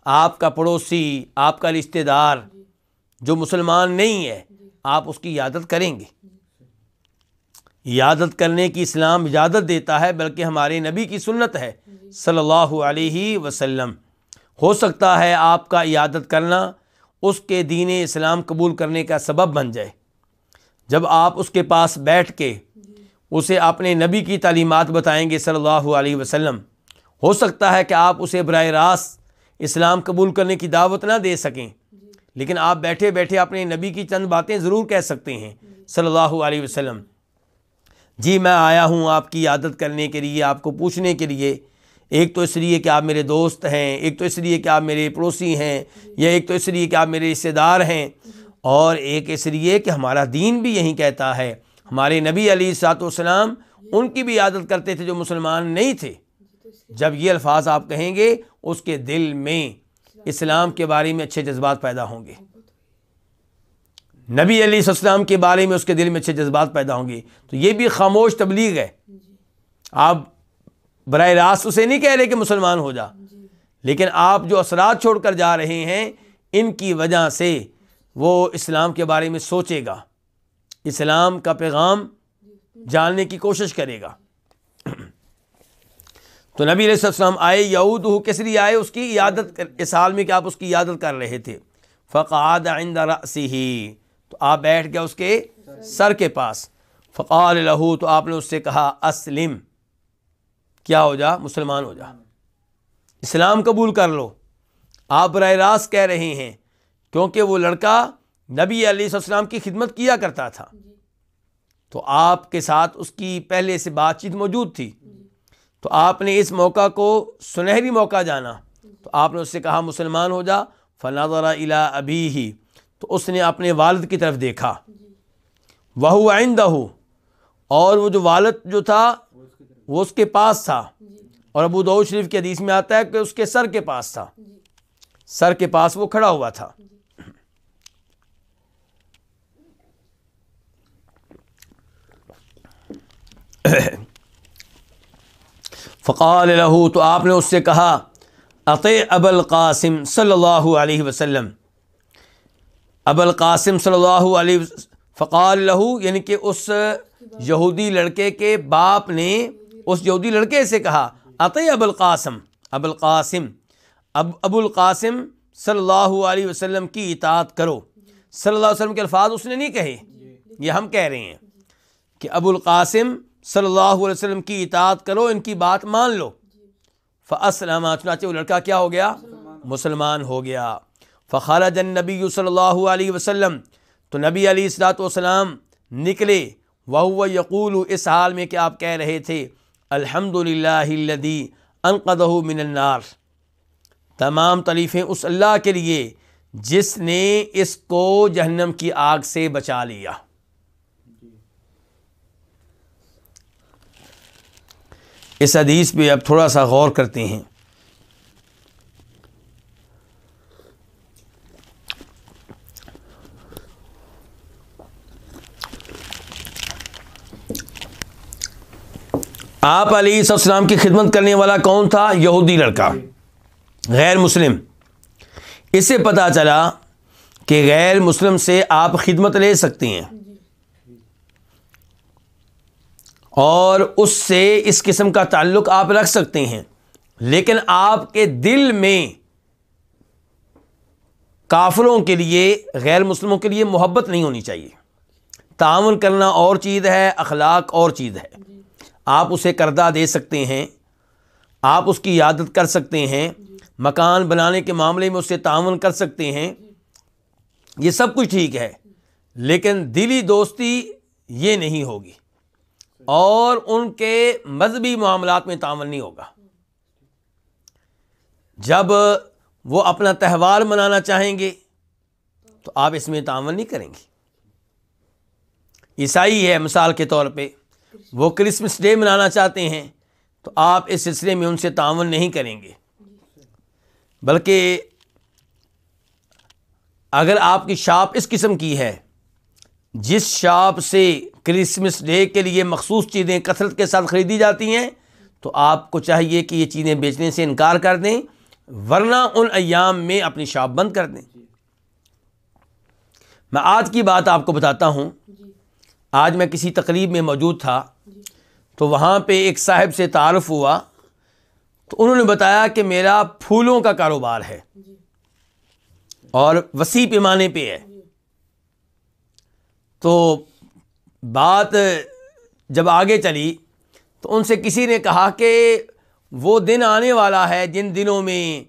आपका पड़ोसी आपका रिश्तेदार जो। मुसलमान नहीं है आप उसकी यादत करेंगे। यादत करने की इस्लाम इजाज़त देता है बल्कि हमारे नबी की सुन्नत है सल्लल्लाहु अलैहि वसल्लम। हो सकता है आपका यादत करना उसके दीन इस्लाम कबूल करने का सबब बन जाए। जब आप उसके पास बैठ के उसे अपने नबी की तालीमात बताएँगे सल्लल्लाहु अलैहि हो सकता है कि आप उसे बर रास्त इस्लाम कबूल करने की दावत ना दे सकें। लेकिन आप बैठे बैठे अपने नबी की चंद बातें ज़रूर कह सकते हैं, सल्लल्लाहु अलैहि वसल्लम। जी, मैं आया हूँ आपकी आदत करने के लिए, आपको पूछने के लिए। एक तो इसलिए कि आप मेरे दोस्त हैं, एक तो इसलिए कि आप मेरे पड़ोसी हैं, या एक तो इसलिए कि आप मेरे रिश्तेदार हैं, और एक इसलिए कि हमारा दीन भी यही कहता है। हमारे नबी अली सलाम उनकी भी आदत करते थे जो मुसलमान नहीं थे। जब ये अल्फाज आप कहेंगे, उसके दिल में इस्लाम के बारे में अच्छे जज्बात पैदा होंगे। नबी अली सलाम के बारे में उसके दिल में अच्छे जज्बात पैदा होंगे। तो ये भी खामोश तबलीग है। आप बर रास्त उसे नहीं कह रहे कि मुसलमान हो जा। लेकिन आप जो असरात छोड़कर जा रहे हैं, इनकी वजह से वो इस्लाम के बारे में सोचेगा। इस्लाम का पैगाम जानने की कोशिश करेगा। तो नबी अलैहिस्सलाम आए, यहूद हो, किस आए? उसकी यादत इस हाल में कि आप उसकी यादत कर रहे थे। फ़क़ाद आइंदा रसी ही तो आप बैठ गया उसके सर के पास। फ़क़ाल लहू तो आपने उससे कहा, असलिम, क्या हो जा? मुसलमान हो जा। इस्लाम कबूल कर लो। आप बर रास्त कह रहे हैं, क्योंकि वो लड़का नबी अलैहिस्सलाम की खिदमत किया करता था। तो आपके साथ उसकी पहले से बातचीत मौजूद थी। तो आपने इस मौका को सुनहरी मौका जाना। तो आपने उससे कहा मुसलमान हो जा फ़नाज़रा इला अभी ही तो उसने अपने वालद की तरफ़ देखा। वह आइंदा हो और वो जो वालद जो था वो उसके पास था। और अबू दऊ शरीफ के हदीस में आता है कि उसके सर के पास था। सर के पास वो खड़ा हुआ था। फ़क़ाल लहू तो आपने उससे कहा, अत अबल कासिम सल्लल्लाहु अलैहि वसल्लम। अबल कासिम सल्लल्लाहु अलैहि फ़क़ाल लहू, यानी कि उस यहूदी लड़के के बाप ने उस यहूदी लड़के से कहा, अत अबुल कासिम अबुल कासिम, अब, अबुल कासिम सल्लल्लाहु अलैहि वसल्लम की इतात करो। सल्लल्लाहु अलैहि वसल्लम के अल्फाज उसने नहीं कहे। ये हम कह रहे हैं कि अबुल कासिम सल्लल्लाहु अलैहि वसल्लम की इतात करो इनकी बात मान लो। फ़सलमा चुनाचे वो लड़का क्या हो गया? मुसलमान। हो गया। फ़ारजन नबी सल्लल्लाहु अलैहि वसल्लम तो नबी अली सलाम निकले। वह यकूल इस हाल में कि आप कह रहे थे अल्हम्दुलिल्लाहिल्लज़ी अनक़दहु मिनन्नार तमाम तरीफ़ें उस अल्लाह के लिए जिसने इसको जहन्नम की आग से बचा लिया। इस हदीस पे अब थोड़ा सा गौर करते हैं। आप अली सलाम की खिदमत करने वाला कौन था? यहूदी लड़का। गैर मुस्लिम। इससे पता चला कि गैर मुस्लिम से आप खिदमत ले सकते हैं। और उससे इस किस्म का ताल्लुक़ आप रख सकते हैं। लेकिन आपके दिल में काफरों के लिए, गैर मुस्लिमों के लिए मोहब्बत नहीं होनी चाहिए। तावन करना और चीज़ है, अखलाक और चीज़ है। आप उसे कर्दा दे सकते हैं, आप उसकी यादत कर सकते हैं, मकान बनाने के मामले में उससे तावन कर सकते हैं। ये सब कुछ ठीक है, लेकिन दिली दोस्ती ये नहीं होगी। और उनके मजहबी मामला में तामल नहीं होगा। जब वो अपना त्यौहार मनाना चाहेंगे तो आप इसमें तामल नहीं करेंगे। ईसाई है, मिसाल के तौर पे, वो क्रिसमस डे मनाना चाहते हैं तो आप इस सिलसिले में उनसे तावन नहीं करेंगे। बल्कि अगर आपकी शाप इस किस्म की है, जिस शॉप से क्रिसमस डे के लिए मखसूस चीज़ें कसरत के साथ ख़रीदी जाती हैं तो आपको चाहिए कि ये चीज़ें बेचने से इनकार कर दें, वरना उन अयाम में अपनी शॉप बंद कर दें। मैं आज की बात आपको बताता हूँ। आज मैं किसी तकरीब में मौजूद था तो वहाँ पे एक साहब से तारफ़ हुआ तो उन्होंने बताया कि मेरा फूलों का कारोबार है और वसी पैमाने पे है। तो बात जब आगे चली तो उनसे किसी ने कहा कि वो दिन आने वाला है जिन दिनों में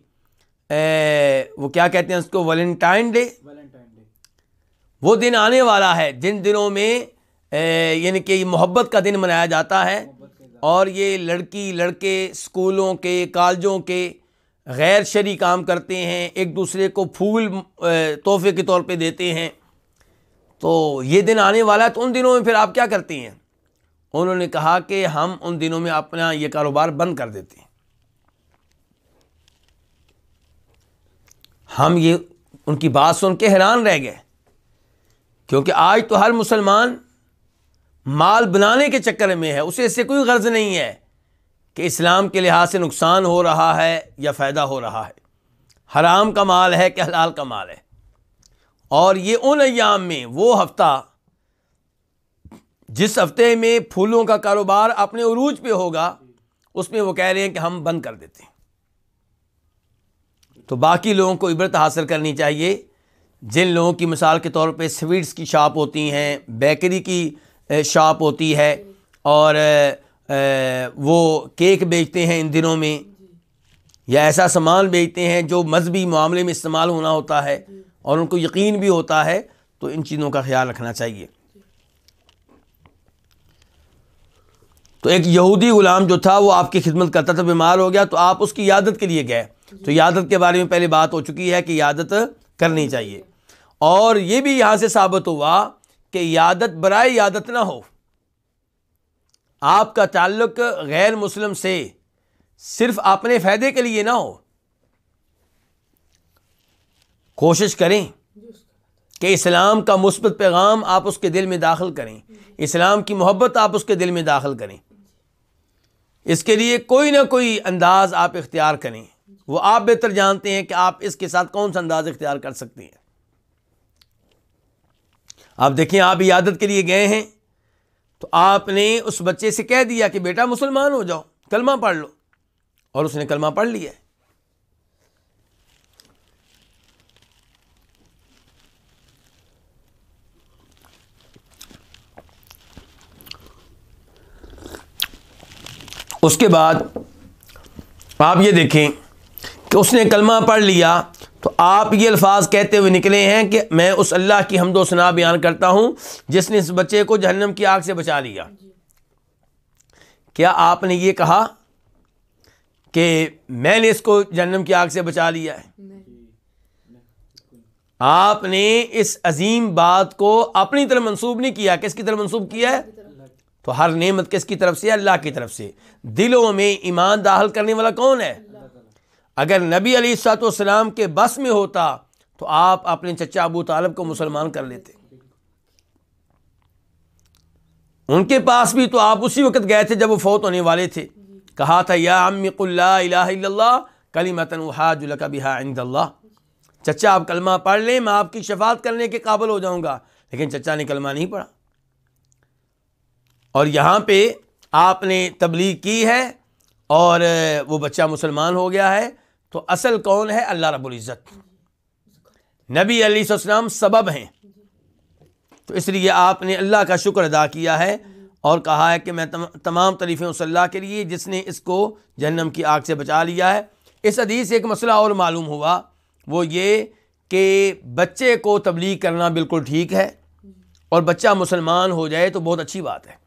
ए, वो क्या कहते हैं उसको वैलेंटाइन डे वो दिन आने वाला है जिन दिनों में यानी कि मोहब्बत का दिन मनाया जाता है और ये लड़की लड़के स्कूलों के कॉलेजों के गैर शरी काम करते हैं एक दूसरे को फूल तोहफे के तौर पे देते हैं। तो ये दिन आने वाला है तो उन दिनों में फिर आप क्या करती हैं? उन्होंने कहा कि हम उन दिनों में अपना ये कारोबार बंद कर देते हैं। हम ये, उनकी बात सुन के हैरान रह गए, क्योंकि आज तो हर मुसलमान माल बनाने के चक्कर में है, उसे इससे कोई गर्ज नहीं है कि इस्लाम के लिहाज से नुकसान हो रहा है या फ़ायदा हो रहा है। हराम का माल है कि हलाल का माल है? और ये उन अयाम में, वो हफ़्ता, जिस हफ़्ते में फूलों का कारोबार अपने उरूज पे होगा, उसमें वो कह रहे हैं कि हम बंद कर देते हैं। तो बाकी लोगों को इबरत हासिल करनी चाहिए। जिन लोगों की मिसाल के तौर पे स्वीट्स की शॉप होती हैं, बेकरी की शॉप होती है, और वो केक बेचते हैं इन दिनों में, या ऐसा सामान बेचते हैं जो मजहबी मामले में इस्तेमाल होना होता है और उनको यकीन भी होता है तो इन चीज़ों का ख्याल रखना चाहिए। तो एक यहूदी गुलाम जो था, वो आपकी खिदमत करता था, बीमार हो गया तो आप उसकी यादत के लिए गए। तो यादत के बारे में पहले बात हो चुकी है कि यादत करनी चाहिए। और ये भी यहाँ से साबित हुआ कि यादत बराए यादत ना हो। आपका ताल्लुक गैर मुस्लिम से सिर्फ़ अपने फ़ायदे के लिए ना हो कोशिश करें कि इस्लाम का मुस्बत पैगाम आप उसके दिल में दाखिल करें। इस्लाम की मोहब्बत आप उसके दिल में दाखिल करें। इसके लिए कोई ना कोई अंदाज आप इख्तियार करें। वो आप बेहतर जानते हैं कि आप इसके साथ कौन सा अंदाज इख्तियार कर सकते हैं। आप देखें, आप इयादत के लिए गए हैं तो आपने उस बच्चे से कह दिया कि, बेटा, मुसलमान हो जाओ, कलमा पढ़ लो। और उसने कलमा पढ़ लिया उसके बाद आप ये देखें कि उसने कलमा पढ़ लिया तो आप ये अल्फाज कहते हुए निकले हैं कि मैं उस अल्लाह की हमदो सना बयान करता हूँ, जिसने इस बच्चे को जहन्नम की आग से बचा लिया। क्या आपने ये कहा कि मैंने इसको जहन्नम की आग से बचा लिया है? आपने इस अजीम बात को अपनी तरफ़ मंसूब नहीं किया। किसकी तरफ़ मंसूब किया है? तो हर नेमत किसकी तरफ़ से? अल्लाह की तरफ़ से। दिलों में ईमान दाखिल करने वाला कौन है? अगर नबी अली सलाम के बस में होता तो आप अपने चचा अबू तालब को मुसलमान कर लेते। उनके पास भी तो आप उसी वक्त गए थे जब वो फौत होने वाले थे। कहा था, या अम्मिकुल्ला कली मतन हाजुलका बिहा इंदल्ला चचा, आप कलमा पढ़ लें, मैं आपकी शफात करने के काबिल हो जाऊँगा। लेकिन चचा ने कलमा नहीं पढ़ा। और यहाँ पे आपने तबलीग की है और वो बच्चा मुसलमान हो गया है तो असल कौन है? अल्लाह रबुल्ज़त नबी अलैहिस्सलाम सबब हैं। तो इसलिए आपने अल्लाह का शुक्र अदा किया है और कहा है कि मैं तम, तमाम तरीफ़ें उस अल्लाह के लिए जिसने इसको जन्नम की आग से बचा लिया है। इस हदीस से एक मसला और मालूम हुआ वो ये कि बच्चे को तबलीग करना बिल्कुल ठीक है और बच्चा मुसलमान हो जाए तो बहुत अच्छी बात है।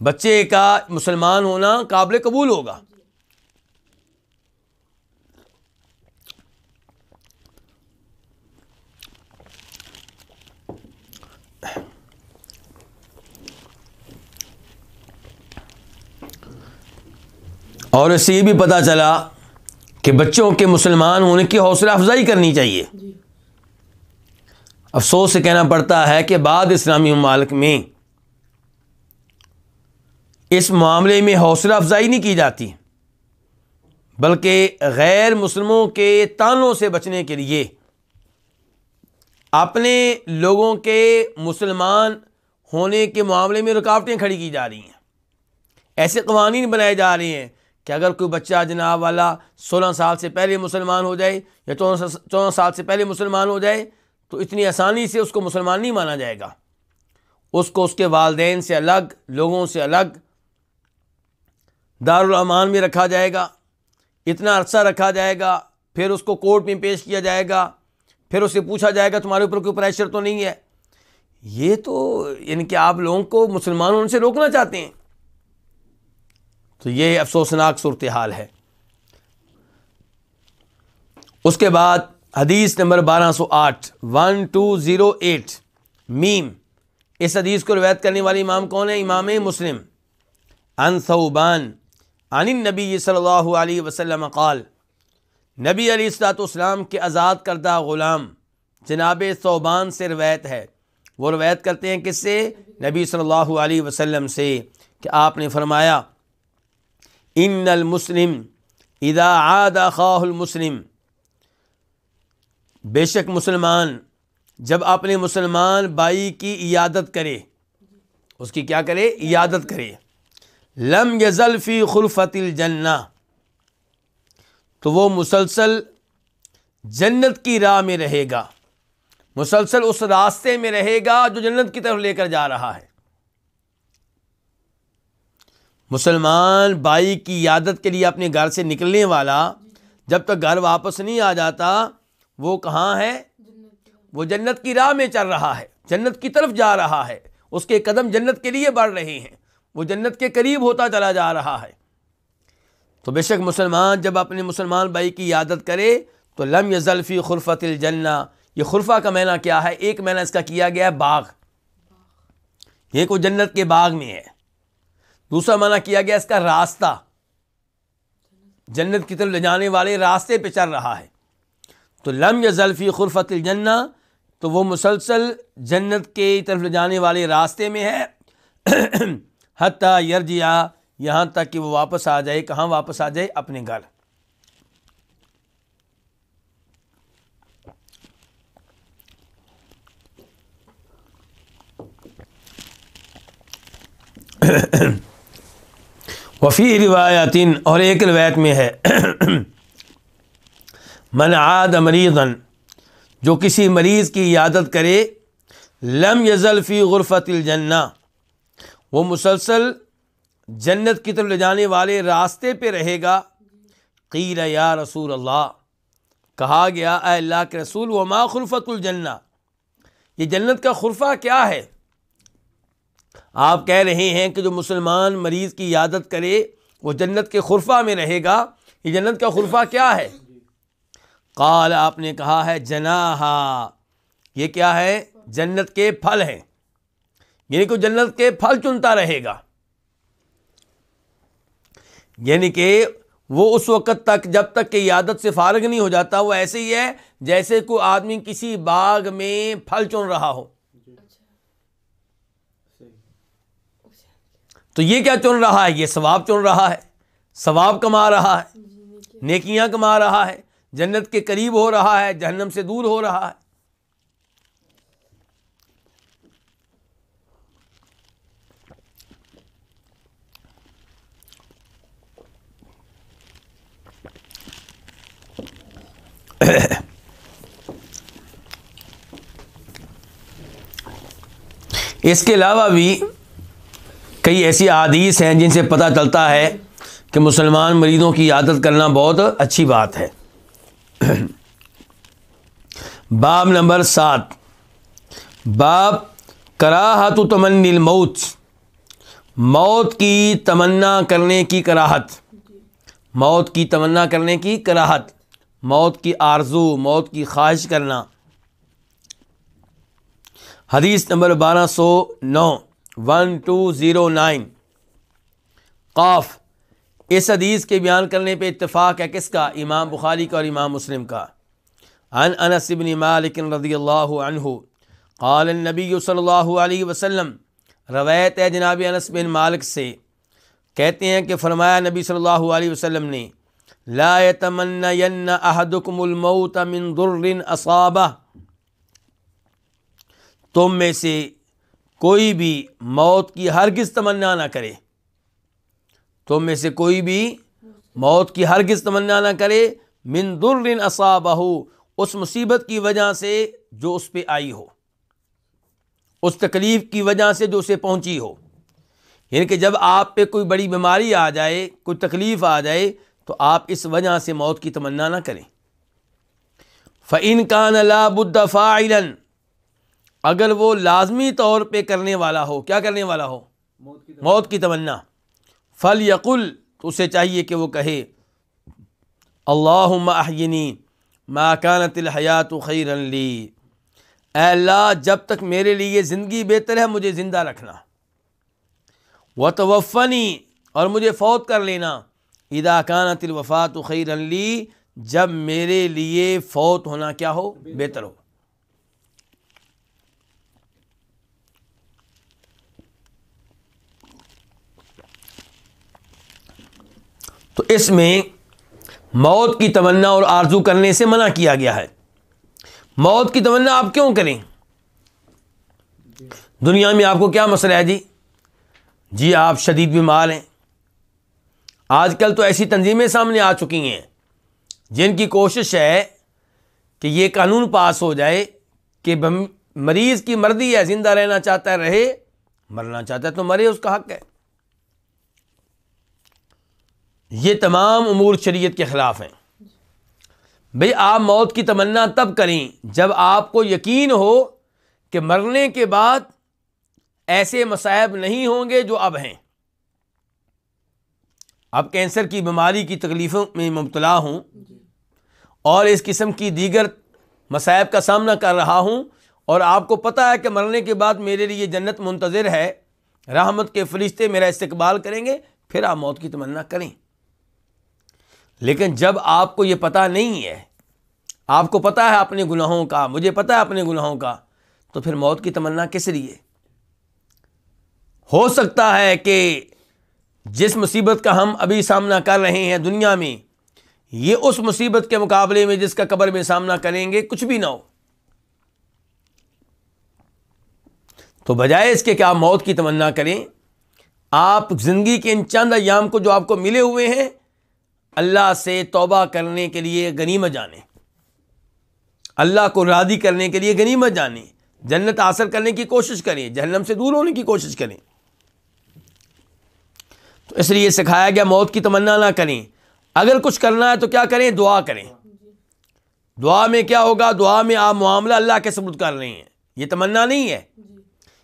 बच्चे का मुसलमान होना काबिल कबूल होगा। और इससे ये भी पता चला कि बच्चों के मुसलमान होने की हौसला अफजाई करनी चाहिए। अफसोस से कहना पड़ता है कि बाद इस्लामी ममालक में इस मामले में हौसला अफजाई नहीं की जाती, बल्कि गैर मुसलमों के तानों से बचने के लिए अपने लोगों के मुसलमान होने के मामले में रुकावटें खड़ी की जा रही हैं। ऐसे कवानीन बनाए जा रहे हैं कि अगर कोई बच्चा जनाब वाला सोलह साल से पहले मुसलमान हो जाए या चौदह चौदह साल से पहले मुसलमान हो जाए तो इतनी आसानी से उसको मुसलमान नहीं माना जाएगा। उसको उसके वालदेन से अलग, लोगों से अलग दारुलमान में रखा जाएगा, इतना अरसा रखा जाएगा, फिर उसको कोर्ट में पेश किया जाएगा, फिर उससे पूछा जाएगा, तुम्हारे ऊपर कोई प्रेशर तो नहीं है। ये तो यानी कि आप लोगों को मुसलमान उनसे रोकना चाहते हैं। तो ये अफसोसनाक सूरत हाल है। उसके बाद हदीस नंबर बारह सौ आठ वन टू ज़ीरो एट मीम। इस हदीस को रवायत करने वाले इमाम कौन है? इमाम मुस्लिम। अन सऊबान अनिन नबी सल्लल्लाहु अलैहि वसल्लम क़ाल, नबी अलैहिस्सलाम के आज़ाद करदा ग़ुलाम जनाब सौबान से रवायत है। वो रवायत करते हैं किससे? नबी सल्लल्लाहु अलैहि वसल्लम से कि आपने फरमाया इन मुस्लिम इदा आद खाहुल मुस्लिम। बेशक मुसलमान जब अपने मुसलमान भाई की इयादत करे, उसकी क्या करे? इयादत करे। लम यजल फ़ी खुलफतिल जन्ना। तो वो मुसलसल जन्नत की राह में रहेगा। मुसलसल उस रास्ते में रहेगा जो जन्नत की तरफ़ लेकर जा रहा है। मुसलमान भाई की यादत के लिए अपने घर से निकलने वाला, जब तक घर वापस नहीं आ जाता, वो कहाँ है? वो जन्नत की राह में चल रहा है। जन्नत की तरफ़ जा रहा है। उसके कदम जन्नत के लिए बढ़ रहे हैं। वो जन्नत के करीब होता चला जा रहा है। तो बेशक मुसलमान, जब अपने मुसलमान भाई की यादत करे तो लम यजल्फ़ी खुरफतिल जन्ना। ये खुरफा का महीना क्या है? एक महीना इसका किया गया है बाग। ये को जन्नत के बाग में है। दूसरा माना किया गया इसका रास्ता। जन्नत की तरफ़ ले जाने वाले रास्ते पे चल रहा है। तो लम या जल्फ़ी खुरफत जन्ना तो वो मुसलसल जन्नत के तरफ़ ले जाने वाले रास्ते में है। हती यर्जिया, यहाँ तक कि वो वापस आ जाए, कहाँ वापस आ जाए? अपने घर। वफ़ी रिवायातिन, और एक रिवायत में है। मन आद मरीज़न जो किसी मरीज़ की यादत करे, लम यज़ल फ़ी गुरफ़तिलजन्ना वो मुसलसल जन्नत की तरफ़ ले जाने वाले रास्ते पे रहेगा। कील या रसूल अल्लाह कहा गया अल्लाह के रसूल व मा खुरफ़तुलजन्ना ये जन्नत का खुरफा क्या है? आप कह रहे हैं कि जो मुसलमान मरीज़ की यादत करे, वो जन्नत के खुरफा में रहेगा। ये जन्नत का खुरफा क्या है? काल, आपने कहा है, जनाहा। ये क्या है? जन्नत के फल हैं। यानी कि जन्नत के फल चुनता रहेगा। यानी कि वो उस वक़्त तक जब तक कि आदत से फारग नहीं हो जाता वो ऐसे ही है जैसे कोई आदमी किसी बाग में फल चुन रहा हो। तो ये क्या चुन रहा है? ये सवाब चुन रहा है सवाब कमा रहा है नेकियाँ कमा रहा है जन्नत के करीब हो रहा है जहन्नम से दूर हो रहा है। इसके अलावा भी कई ऐसी आदीस हैं जिनसे पता चलता है कि मुसलमान मरीज़ों की आदत करना बहुत अच्छी बात है। बाब नंबर सात। बाब, कराहत तमन्निल मौत। मौत की तमन्ना करने की कराहत। मौत की तमन्ना करने की कराहत। मौत की आरज़ू, मौत की ख्वाहिश करना। हदीस नंबर बारह सौ नौ वन टू ज़ीरो नाइन काफ, इस हदीस के बयान करने पे इत्तेफाक है किसका? इमाम बुखारी का और इमाम मुस्लिम का। अन अनस इबन मालिक रदी अल्लाह क़ाल नबी अलैहि वसल्लम, रवायत है जनाब अनस बिन मालिक से, कहते हैं कि फरमाया नबी सल्लल्लाहु अलैहि वसल्लम ने ला यतमन्नयन्न अहदुकुमुल मौत मिन दुर्रिन असाबा तुम में से कोई भी मौत की हरगिज़ तमन्ना ना करे तुम में से कोई भी मौत की हरगिज़ तमन्ना ना करे मिन दुर्रिन असाबहू उस मुसीबत की वजह से जो उस पर आई हो उस तकलीफ़ की वजह से जो उसे पहुँची हो यानी कि जब आप पे कोई बड़ी बीमारी आ जाए कोई तकलीफ़ आ जाए तो आप इस वजह से मौत की तमन्ना ना करें। फ़िन कान लाबुद्दफ़ाइलन अगर वो लाजमी तौर पे करने वाला हो क्या करने वाला हो? मौत की तमन्ना। फल यकुल तो उसे चाहिए कि वो कहे अल्लाहुम्मा अहयनी माकानतिल हयात खैरन ली। अल्लाह जब तक मेरे लिए ज़िंदगी बेहतर है मुझे ज़िंदा रखना। व तवफ़नी और मुझे फ़ौत कर लेना। इदा कानतिल वफ़ात खैरन ली, जब मेरे लिए फ़ौत होना क्या हो? बेहतर हो तो इसमें मौत की तमन्ना और आरज़ू करने से मना किया गया है। मौत की तमन्ना आप क्यों करें? दुनिया में आपको क्या मसला है जी? जी, आप शदीद बीमार हैं। आजकल तो ऐसी तंजीमें सामने आ चुकी हैं, जिनकी कोशिश है कि ये कानून पास हो जाए कि मरीज़ की मर्ज़ी है ज़िंदा रहना चाहता है रहे, मरना चाहता है तो मरे, उसका हक है। ये तमाम अमूर शरीयत के ख़िलाफ़ हैं। भाई, आप मौत की तमन्ना तब करें जब आपको यकीन हो कि मरने के बाद ऐसे मसायब नहीं होंगे जो अब हैं। अब कैंसर की बीमारी की तकलीफ़ों में मुबतला हूँ और इस किस्म की दीगर मसायब का सामना कर रहा हूँ और आपको पता है कि मरने के बाद मेरे लिए जन्नत मुंतज़र है। रहमत के फरिश्ते मेरा इस्तकबाल करेंगे, फिर आप मौत की तमन्ना करें। लेकिन जब आपको ये पता नहीं है, आपको पता है अपने गुनाहों का, मुझे पता है अपने गुनाहों का तो फिर मौत की तमन्ना किस लिए? हो सकता है कि जिस मुसीबत का हम अभी सामना कर रहे हैं दुनिया में, ये उस मुसीबत के मुकाबले में जिसका कब्र में सामना करेंगे, कुछ भी ना हो। तो बजाय इसके कि आप मौत की तमन्ना करें, आप ज़िंदगी के इन चंद अयाम को जो आपको मिले हुए हैं, अल्लाह से तौबा करने के लिए गनीमत जाने। अल्लाह को रादी करने के लिए गनीमत जाने। जन्नत हासिल करने की कोशिश करें, जहन्नम से दूर होने की कोशिश करें। तो इसलिए सिखाया गया, मौत की तमन्ना ना करें। अगर कुछ करना है तो क्या करें? दुआ करें। दुआ में क्या होगा? दुआ में आप मामला अल्लाह के सबूत कर रहे हैं। ये तमन्ना नहीं है।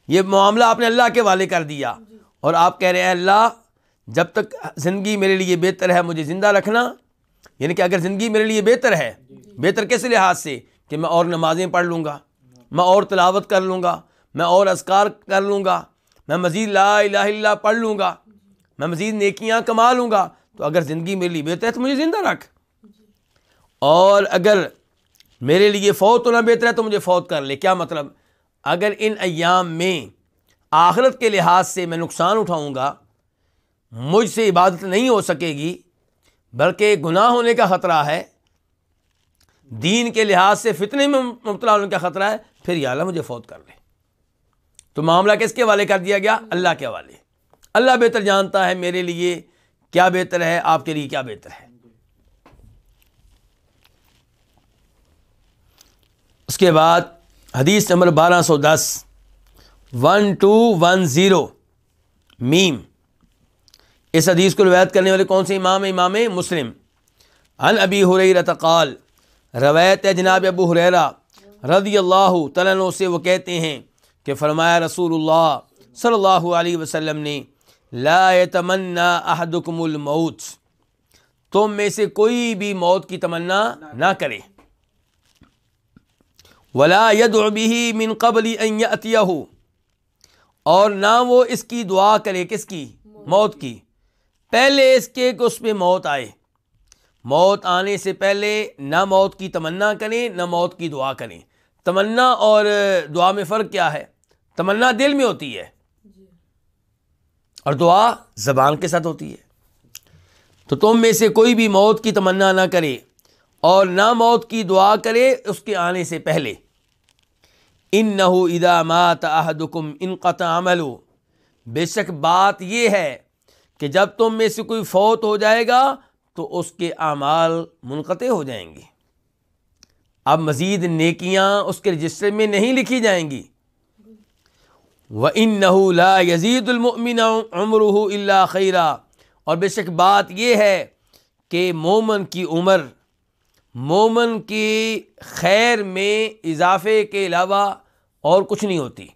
ये मामला आपने अल्लाह के वाले कर दिया। और आप कह रहे हैं, अल्लाह, जब तक ज़िंदगी मेरे लिए बेहतर है, मुझे ज़िंदा रखना। यानी कि अगर ज़िंदगी मेरे लिए बेहतर है, बेहतर किस लिहाज से? कि मैं और नमाज़ें पढ़ लूँगा, मैं और तलावत कर लूँगा, मैं और असकार कर लूँगा, मैं मज़ीद ला पढ़ लूँगा। मैं मज़ीद नेकियाँ कमा लूँगा। तो अगर ज़िंदगी मेरे लिए बेहतर है तो मुझे ज़िंदा रख। और अगर मेरे लिए फ़ौत होना बेहतर है तो मुझे फ़ौत कर ले। क्या मतलब? अगर इन अयाम में, आखरत के लिहाज से मैं नुकसान उठाऊँगा, मुझसे इबादत नहीं हो सकेगी, बल्कि गुनाह होने का ख़तरा है, दीन के लिहाज से फितने में मुबतला होने का ख़तरा है, फिर या मुझे फ़ौत कर ले। तो मामला किसके वाले कर दिया गया? अल्लाह के वाले अल्लाह बेहतर जानता है मेरे लिए क्या बेहतर है, आपके लिए क्या बेहतर है। उसके बाद हदीस नंबर बारह सौ दस, वन टू वन ज़ीरो, मीम। इस हदीस को रवायत करने वाले कौन से इमाम इमाम मुस्लिम। अन अबी हुरैरा तकाल रवायत जनाब अबू हुरैरा रदी अल्लाह तन से, वो कहते हैं कि फ़रमाया रसूलुल्लाह सल्लल्लाहु अलैहि वसल्लम ने ला तमन्ना अहदुकमुल मौत। तुम में से कोई भी मौत की तमन्ना ना करे। वला यदबिही मिन कबली हो और ना वो इसकी दुआ करे किसकी? मौत की। पहले इसके कि उस पर मौत आए। मौत आने से पहले ना मौत की तमन्ना करें, ना मौत की दुआ करें। तमन्ना और दुआ में फ़र्क क्या है? तमन्ना दिल में होती है। और दुआ ज़बान के साथ होती है। तो तुम में से कोई भी मौत की तमन्ना ना करे और ना मौत की दुआ करे उसके आने से पहले। इन नहू इदा मात आहदुकुम इन अमलो। बेशक बात यह है कि जब तुम में से कोई फौत हो जाएगा तो उसके अमाल मुनक़ हो जाएँगे। अब मज़ीद नेकियाँ उसके रजिस्टर में नहीं लिखी जाएँगी। व इन नहूला यजीदुलमिन उम्र खैरा और बेशक बात यह है कि मोमन की उम्र, मोमन की खैर में इजाफे के अलावा और कुछ नहीं होती।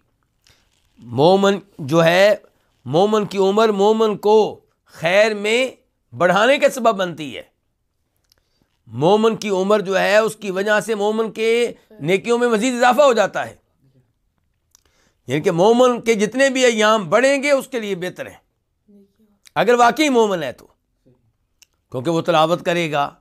मोमन जो है, मोमन की उम्र मोमन को खैर में बढ़ाने के सबब बनती है। मोमन की उम्र जो है, उसकी वजह से मोमन के नेकियों में मज़ीद इजाफा हो जाता है। यानी कि मोमन के जितने भी अयाम बढ़ेंगे, उसके लिए बेहतर है। अगर वाकई मोमन है तो क्योंकि वो तलावत करेगा,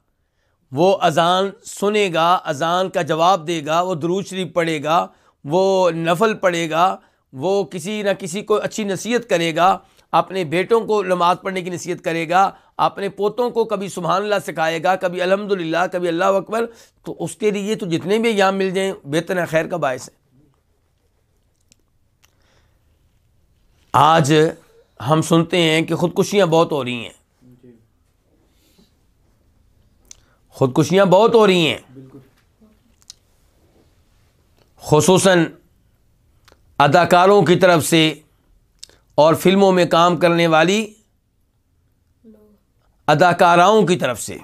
वो अजान सुनेगा, अजान का जवाब देगा, वो दरूज शरीफ पढ़ेगा, वो नफल पढ़ेगा, वो किसी न किसी को अच्छी नसीहत करेगा, अपने बेटों को नमाज़ पढ़ने की नसीहत करेगा, अपने पोतों को कभी सुबहान अल्लाह सिखाएगा, कभी अल्हम्दुलिल्लाह, कभी अल्लाह अकबर तो उसके लिए तो जितने भी याम मिल जाएँ, बेहतर खैर का बायस है। आज हम सुनते हैं कि ख़ुदकुशियाँ बहुत हो रही हैं। ख़ुदकुशियाँ बहुत हो रही हैं। खसूस अदाकारों की तरफ़ से और फ़िल्मों में काम करने वाली अदाकाराओं की तरफ़ से।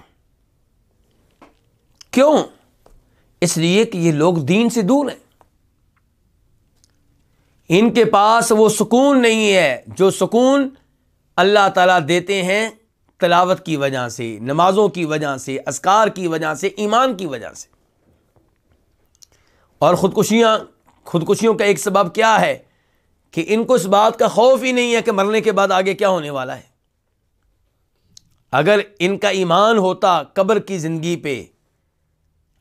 क्यों? इसलिए कि ये लोग दीन से दूर हैं। इनके पास वो सुकून नहीं है, जो सुकून अल्लाह ताला देते हैं तलावत की वजह से, नमाज़ों की वजह से असकार की वजह से, ईमान की वजह से। और ख़ुदकुशियाँ, खुदकुशियों का एक सबब क्या है कि इनको इस बात का खौफ ही नहीं है कि मरने के बाद आगे क्या होने वाला है। अगर इनका ईमान होता कब्र की ज़िंदगी पे,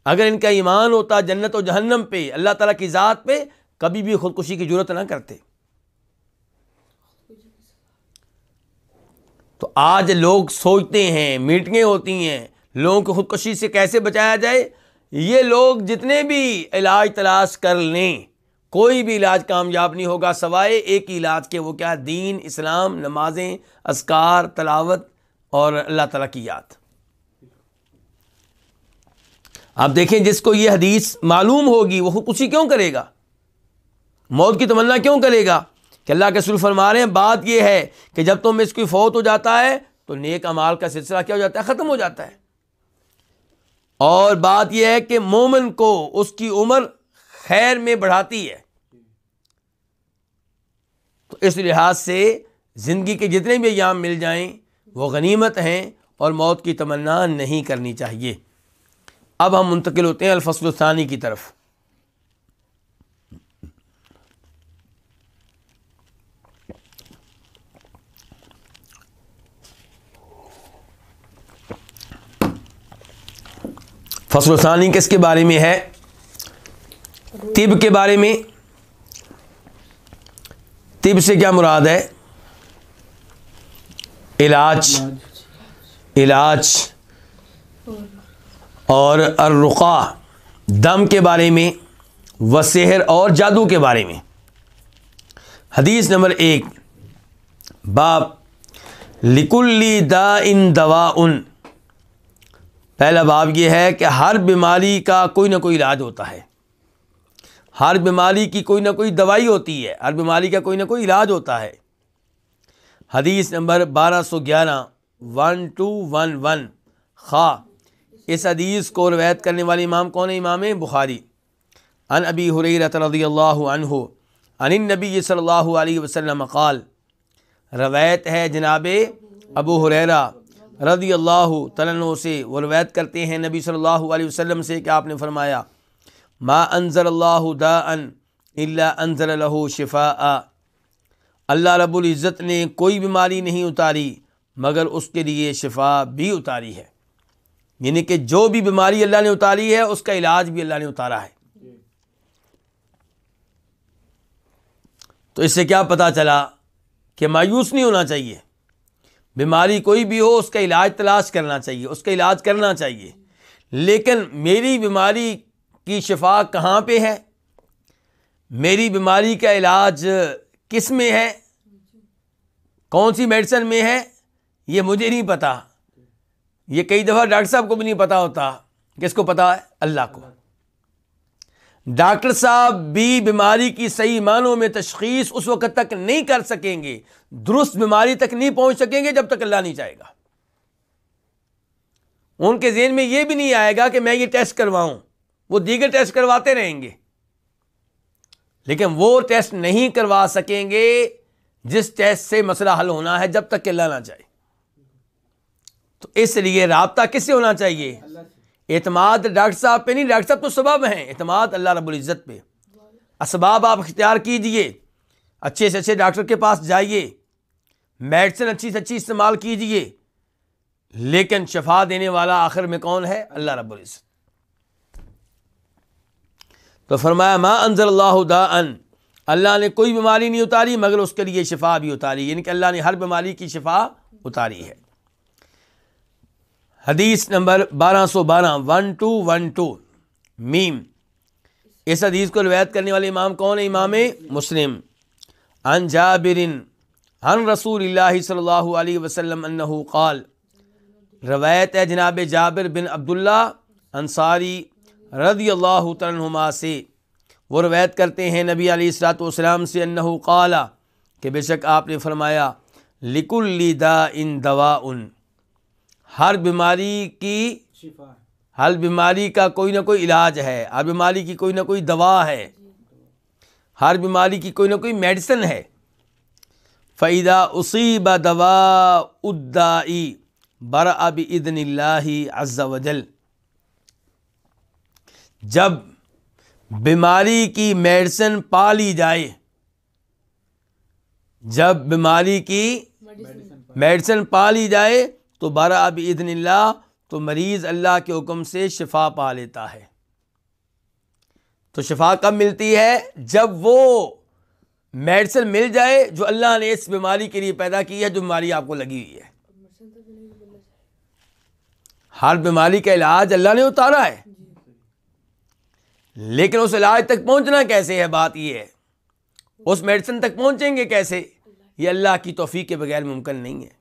अगर इनका ईमान होता जन्नत और जहन्नम पे, अल्लाह ताला की ज़ात पे कभी भी खुदकुशी की ज़रूरत ना करते। तो आज लोग सोचते हैं, मीटिंगें होती हैं, लोगों को खुदकुशी से कैसे बचाया जाए? ये लोग जितने भी इलाज तलाश कर लें, कोई भी इलाज कामयाब नहीं होगा, सवाए एक ही इलाज के, वो क्या दीन, इस्लाम, नमाजें असकार तलावत और अल्लाह ताला की याद। आप देखें जिसको ये हदीस मालूम होगी, वो खुदकुशी क्यों करेगा? मौत की तमन्ना क्यों करेगा? कि अल्लाह के सुल फरमा रहे हैं, बात यह है कि जब तुम इसकी फौत हो जाता है तो नेक अमाल का सिलसिला क्या हो जाता है? ख़त्म हो जाता है। और बात यह है कि मोमन को उसकी उम्र खैर में बढ़ाती है। तो इस लिहाज से ज़िंदगी के जितने भी अयाम मिल जाएँ, वो गनीमत हैं और मौत की तमन्ना नहीं करनी चाहिए। अब हम मुंतकिल होते हैं अलफसलसानी की तरफ़। फसलसानी किसके बारे में है? तिब के बारे में। तिब से क्या मुराद है? इलाज। इलाज। और अर्रुक़ा, दम के बारे में व सेहर और जादू के बारे में। हदीस नंबर एक बाप लिकुल्ली दा इन दवा उन पहला बाब यह है कि हर बीमारी का कोई ना कोई इलाज होता है। हर बीमारी की कोई ना कोई दवाई होती है, हर बीमारी का कोई ना कोई इलाज होता है। हदीस नंबर बारह सौ ग्यारह वन टू वन वन खा। इस हदीस को रवायत करने वाले इमाम कौन है? इमाम बुखारी। अन अबी हुरैरत रज़ियल्लाहु अन्हु, अनिन नबी सल्लल्लाहु अलैहि वसल्लम क़ाल। रवायत है जनाब अबू हुरैरा रदी अल्लाह तन से वो रवायत करते हैं नबी सल्लल्लाहु अलैहि वसल्लम से कि आपने फरमाया, मा अनजर अल्लाह दान इल्ला अनजर लहू शिफा अल्लाह रब्बुल इज़्ज़त ने कोई बीमारी नहीं उतारी, मगर उसके लिए शिफा भी उतारी है। यानी कि जो भी बीमारी अल्लाह ने उतारी है, उसका इलाज भी अल्लाह ने उतारा है। तो इससे क्या पता चला कि मायूस नहीं होना चाहिए? बीमारी कोई भी हो, उसका इलाज तलाश करना चाहिए, उसका इलाज करना चाहिए। लेकिन मेरी बीमारी की शिफा कहाँ पे है? मेरी बीमारी का इलाज किसमें है? कौन सी मेडिसिन में है? ये मुझे नहीं पता। ये कई दफ़ा डॉक्टर साहब को भी नहीं पता होता। किसको पता है? अल्लाह को। डॉक्टर साहब भी बीमारी की सही मानों में तशखीस उस वक्त तक नहीं कर सकेंगे दुरुस्त बीमारी तक नहीं पहुँच सकेंगे जब तक अल्लाह नहीं चाहेगा। उनके जेन में यह भी नहीं आएगा कि मैं ये टेस्ट करवाऊं। वो दीगर टेस्ट करवाते रहेंगे। लेकिन वो टेस्ट नहीं करवा सकेंगे जिस टेस्ट से मसला हल होना है जब तक अल्लाह ना चाहे। तो इसलिए रबता किससे होना चाहिए? एतमाद डॉक्टर साहब पे नहीं, डॉक्टर साहब तो सबब हैं। एतमाद अल्लाह रब्बुल इज़्ज़त पे। इसबाब आप इख्तियार कीजिए। अच्छे से अच्छे डॉक्टर के पास जाइए। मेडिसिन अच्छी से अच्छी इस्तेमाल कीजिए। लेकिन शफा देने वाला आखिर में कौन है? अल्लाह इज़्ज़त। तो फरमाया, मा अनजल दान अल्लाह ने कोई बीमारी नहीं उतारी, मगर उसके लिए शिफा भी उतारी। यानी कि अल्लाह ने हर बीमारी की शिफा उतारी है। हदीस नंबर बारह सौ बारह, वन टू वन टू, मीम। इस हदीस को रवायत करने वाले इमाम कौन है? इमाम मुस्लिम। अन जाबिरिन हन रसूल वसल्लम अन्नहु क़ाल रवायत है जनाब जाबिर बिन अब्दुल्ला अंसारी रदी अल्लाह तनुमा से। वो रवायत करते हैं नबी सलाम से क़ाला कि बेशक आपने फरमाया लिकुल्ली दा इन दवा उन हर बीमारी की हर बीमारी का कोई ना कोई इलाज है हर बीमारी की कोई ना कोई दवा है हर बीमारी की कोई ना कोई मेडिसिन है। फ़ैदा उसीब दवा उद्दाई बर अब इदन वजल जब बीमारी की मेडिसिन पा ली जाए जब बीमारी की मेडिसिन पा ली जाए तो बारह अब इदन तो मरीज़ अल्लाह के हुक्म से शिफा पा लेता है तो शिफा कब मिलती है जब वो मेडिसिन मिल जाए जो अल्लाह ने इस बीमारी के लिए पैदा की है, जो बीमारी आपको लगी हुई है। हर बीमारी का इलाज अल्लाह ने उतारा है। लेकिन उस इलाज तक पहुँचना कैसे है? बात यह है। उस मेडिसिन तक पहुँचेंगे कैसे? ये अल्लाह की तोफ़ी के बगैर मुमकिन नहीं है।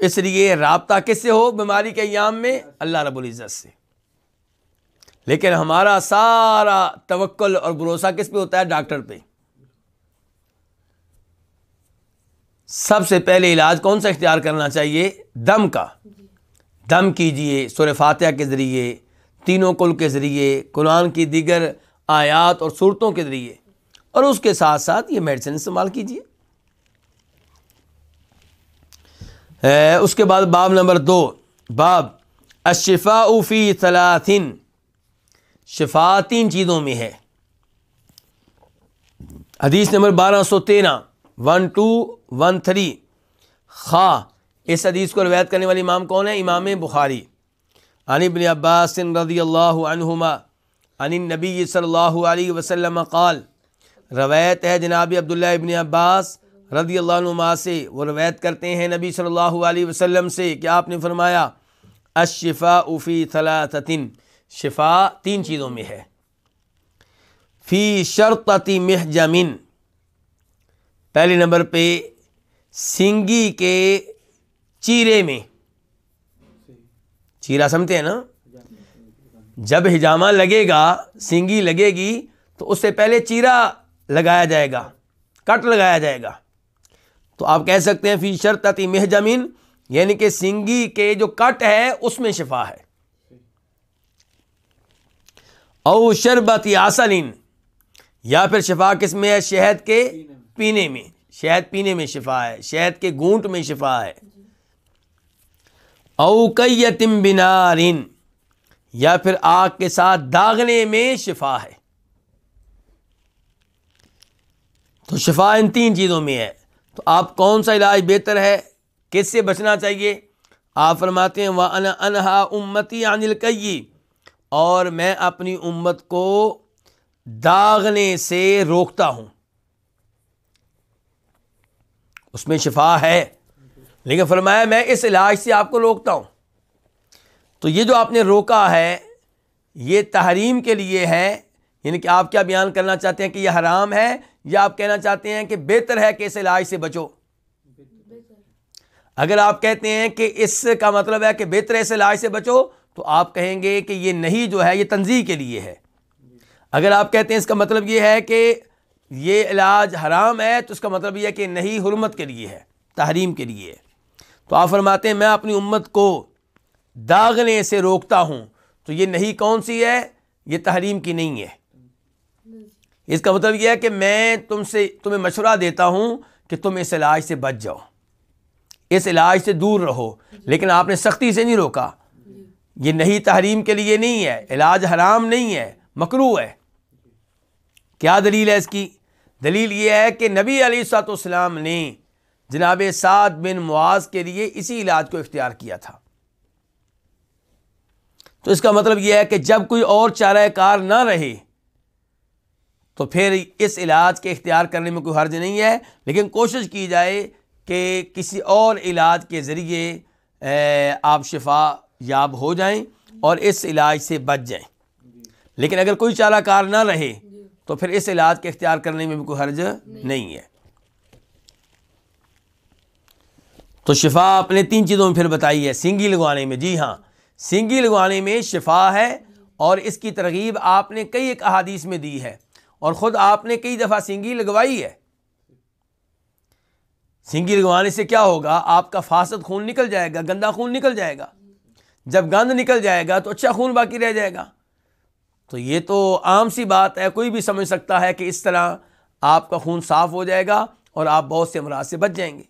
इसलिए रबता किससे हो? बीमारी के याम में अल्लाह रब्बुल इज़्ज़त से। लेकिन हमारा सारा तवक्ल और भरोसा किस पे होता है? डॉक्टर पे। सबसे पहले इलाज कौन सा इख्तियार करना चाहिए? दम का। दम कीजिए सुर फातह के ज़रिए, तीनों कुल के ज़रिए, कुरान की दीगर आयात और सूरतों के ज़रिए। और उसके साथ साथ ये मेडिसिन इस्तेमाल कीजिए। उसके बाद बाब नंबर दो। बाब अशिफ़ा उफ़ी सलाथिन। शिफा तीन चीज़ों में है। हदीस नंबर बारह सौ तेरह वन टू वन थ्री खा, इस हदीस को रवायत करने वाले इमाम कौन है? इमाम बुखारी। अनिबन अब्बास रदी अल्लाहुमा अन नबी अलैहि वसल्लम क़ाल। रवायत है जनाब अब्दुल्ला इबन अब्बास रदी अल्लाह से, वो रवायत करते हैं नबी सल्लल्लाहु अलैहि वसल्लम से कि आपने फरमाया अशिफ़ा उफ़ी थलातिन शिफा तीन चीज़ों में है। फ़ी शर्तती महजमिन। पहले नंबर पे सिंगी के चीरे में। चीरा समझते हैं ना? जब हिजामा लगेगा, सिंगी लगेगी तो उससे पहले चीरा लगाया जाएगा, कट लगाया जाएगा। तो आप कह सकते हैं फ़ी शर्तती महजमिन, यानी कि सिंगी के जो कट है, उसमें शिफा है। औ शरबत आसलिन। या फिर शिफा किसमें है? शहद के पीने में। शहद पीने में शिफा है। शहद के घूंट में शिफा है। औ कैतिम बिनारिन। या फिर आग के साथ दागने में शिफा है। तो शिफा इन तीन चीज़ों में है। तो आप कौन सा इलाज बेहतर है? किससे बचना चाहिए? आप फरमाते हैं वह अन अनहा उम्मती अनिल कई और मैं अपनी उम्मत को दागने से रोकता हूँ। उसमें शिफा है। लेकिन फरमाया मैं इस इलाज से आपको रोकता हूँ। तो ये जो आपने रोका है ये तहरीम के लिए है। यानी कि आप क्या बयान करना चाहते हैं कि यह हराम है या आप कहना चाहते हैं कि बेहतर है कि इस इलाज से बचो? अगर आप कहते हैं कि इसका मतलब है कि बेहतर है इस इलाज से बचो तो आप कहेंगे कि ये नहीं जो है, ये तंजीह के लिए है। अगर आप कहते हैं इसका मतलब ये है कि ये इलाज हराम है तो इसका मतलब ये है कि नहीं, हरमत के लिए है, तहरीम के लिए है। तो आप फरमाते हैं, मैं अपनी उम्मत को दागने से रोकता हूँ तो ये नहीं कौन सी है? ये तहरीम की नहीं है। इसका मतलब यह है कि मैं तुमसे, तुम्हें मशवरा देता हूँ कि तुम इस इलाज से बच जाओ। इस इलाज से दूर रहो, लेकिन आपने सख्ती से नहीं रोका। ये नहीं तहरीम के लिए नहीं है, इलाज हराम नहीं है, मकरू है। क्या दलील है इसकी? दलील ये है कि नबी सलाम ने जनाब साद बिन मुआज के लिए इसी इलाज को इख्तियार किया था। तो इसका मतलब यह है कि जब कोई और चारा कार ना रहे तो फिर इस इलाज के इख्तियार करने में कोई हर्ज नहीं है, लेकिन कोशिश की जाए कि किसी और इलाज के ज़रिए आप शिफा याब हो जाएँ और इस इलाज से बच जाएँ। लेकिन अगर कोई चारा कार ना रहे तो फिर इस इलाज के इख्तियार करने में भी कोई हर्ज नहीं है। तो शिफा आपने तीन चीज़ों में फिर बताई है, सिंगी लगवाने में। जी हाँ सिंगी लगवाने में शिफा है और इसकी तरगीब आपने कई एक अहादीस में दी है और ख़ुद आपने कई दफ़ा सिंगी लगवाई है। सिंगी लगवाने से क्या होगा? आपका फासद खून निकल जाएगा, गंदा खून निकल जाएगा। जब गंद निकल जाएगा तो अच्छा खून बाकी रह जाएगा। तो ये तो आम सी बात है, कोई भी समझ सकता है कि इस तरह आपका खून साफ़ हो जाएगा और आप बहुत से अमराज से बच जाएँगे।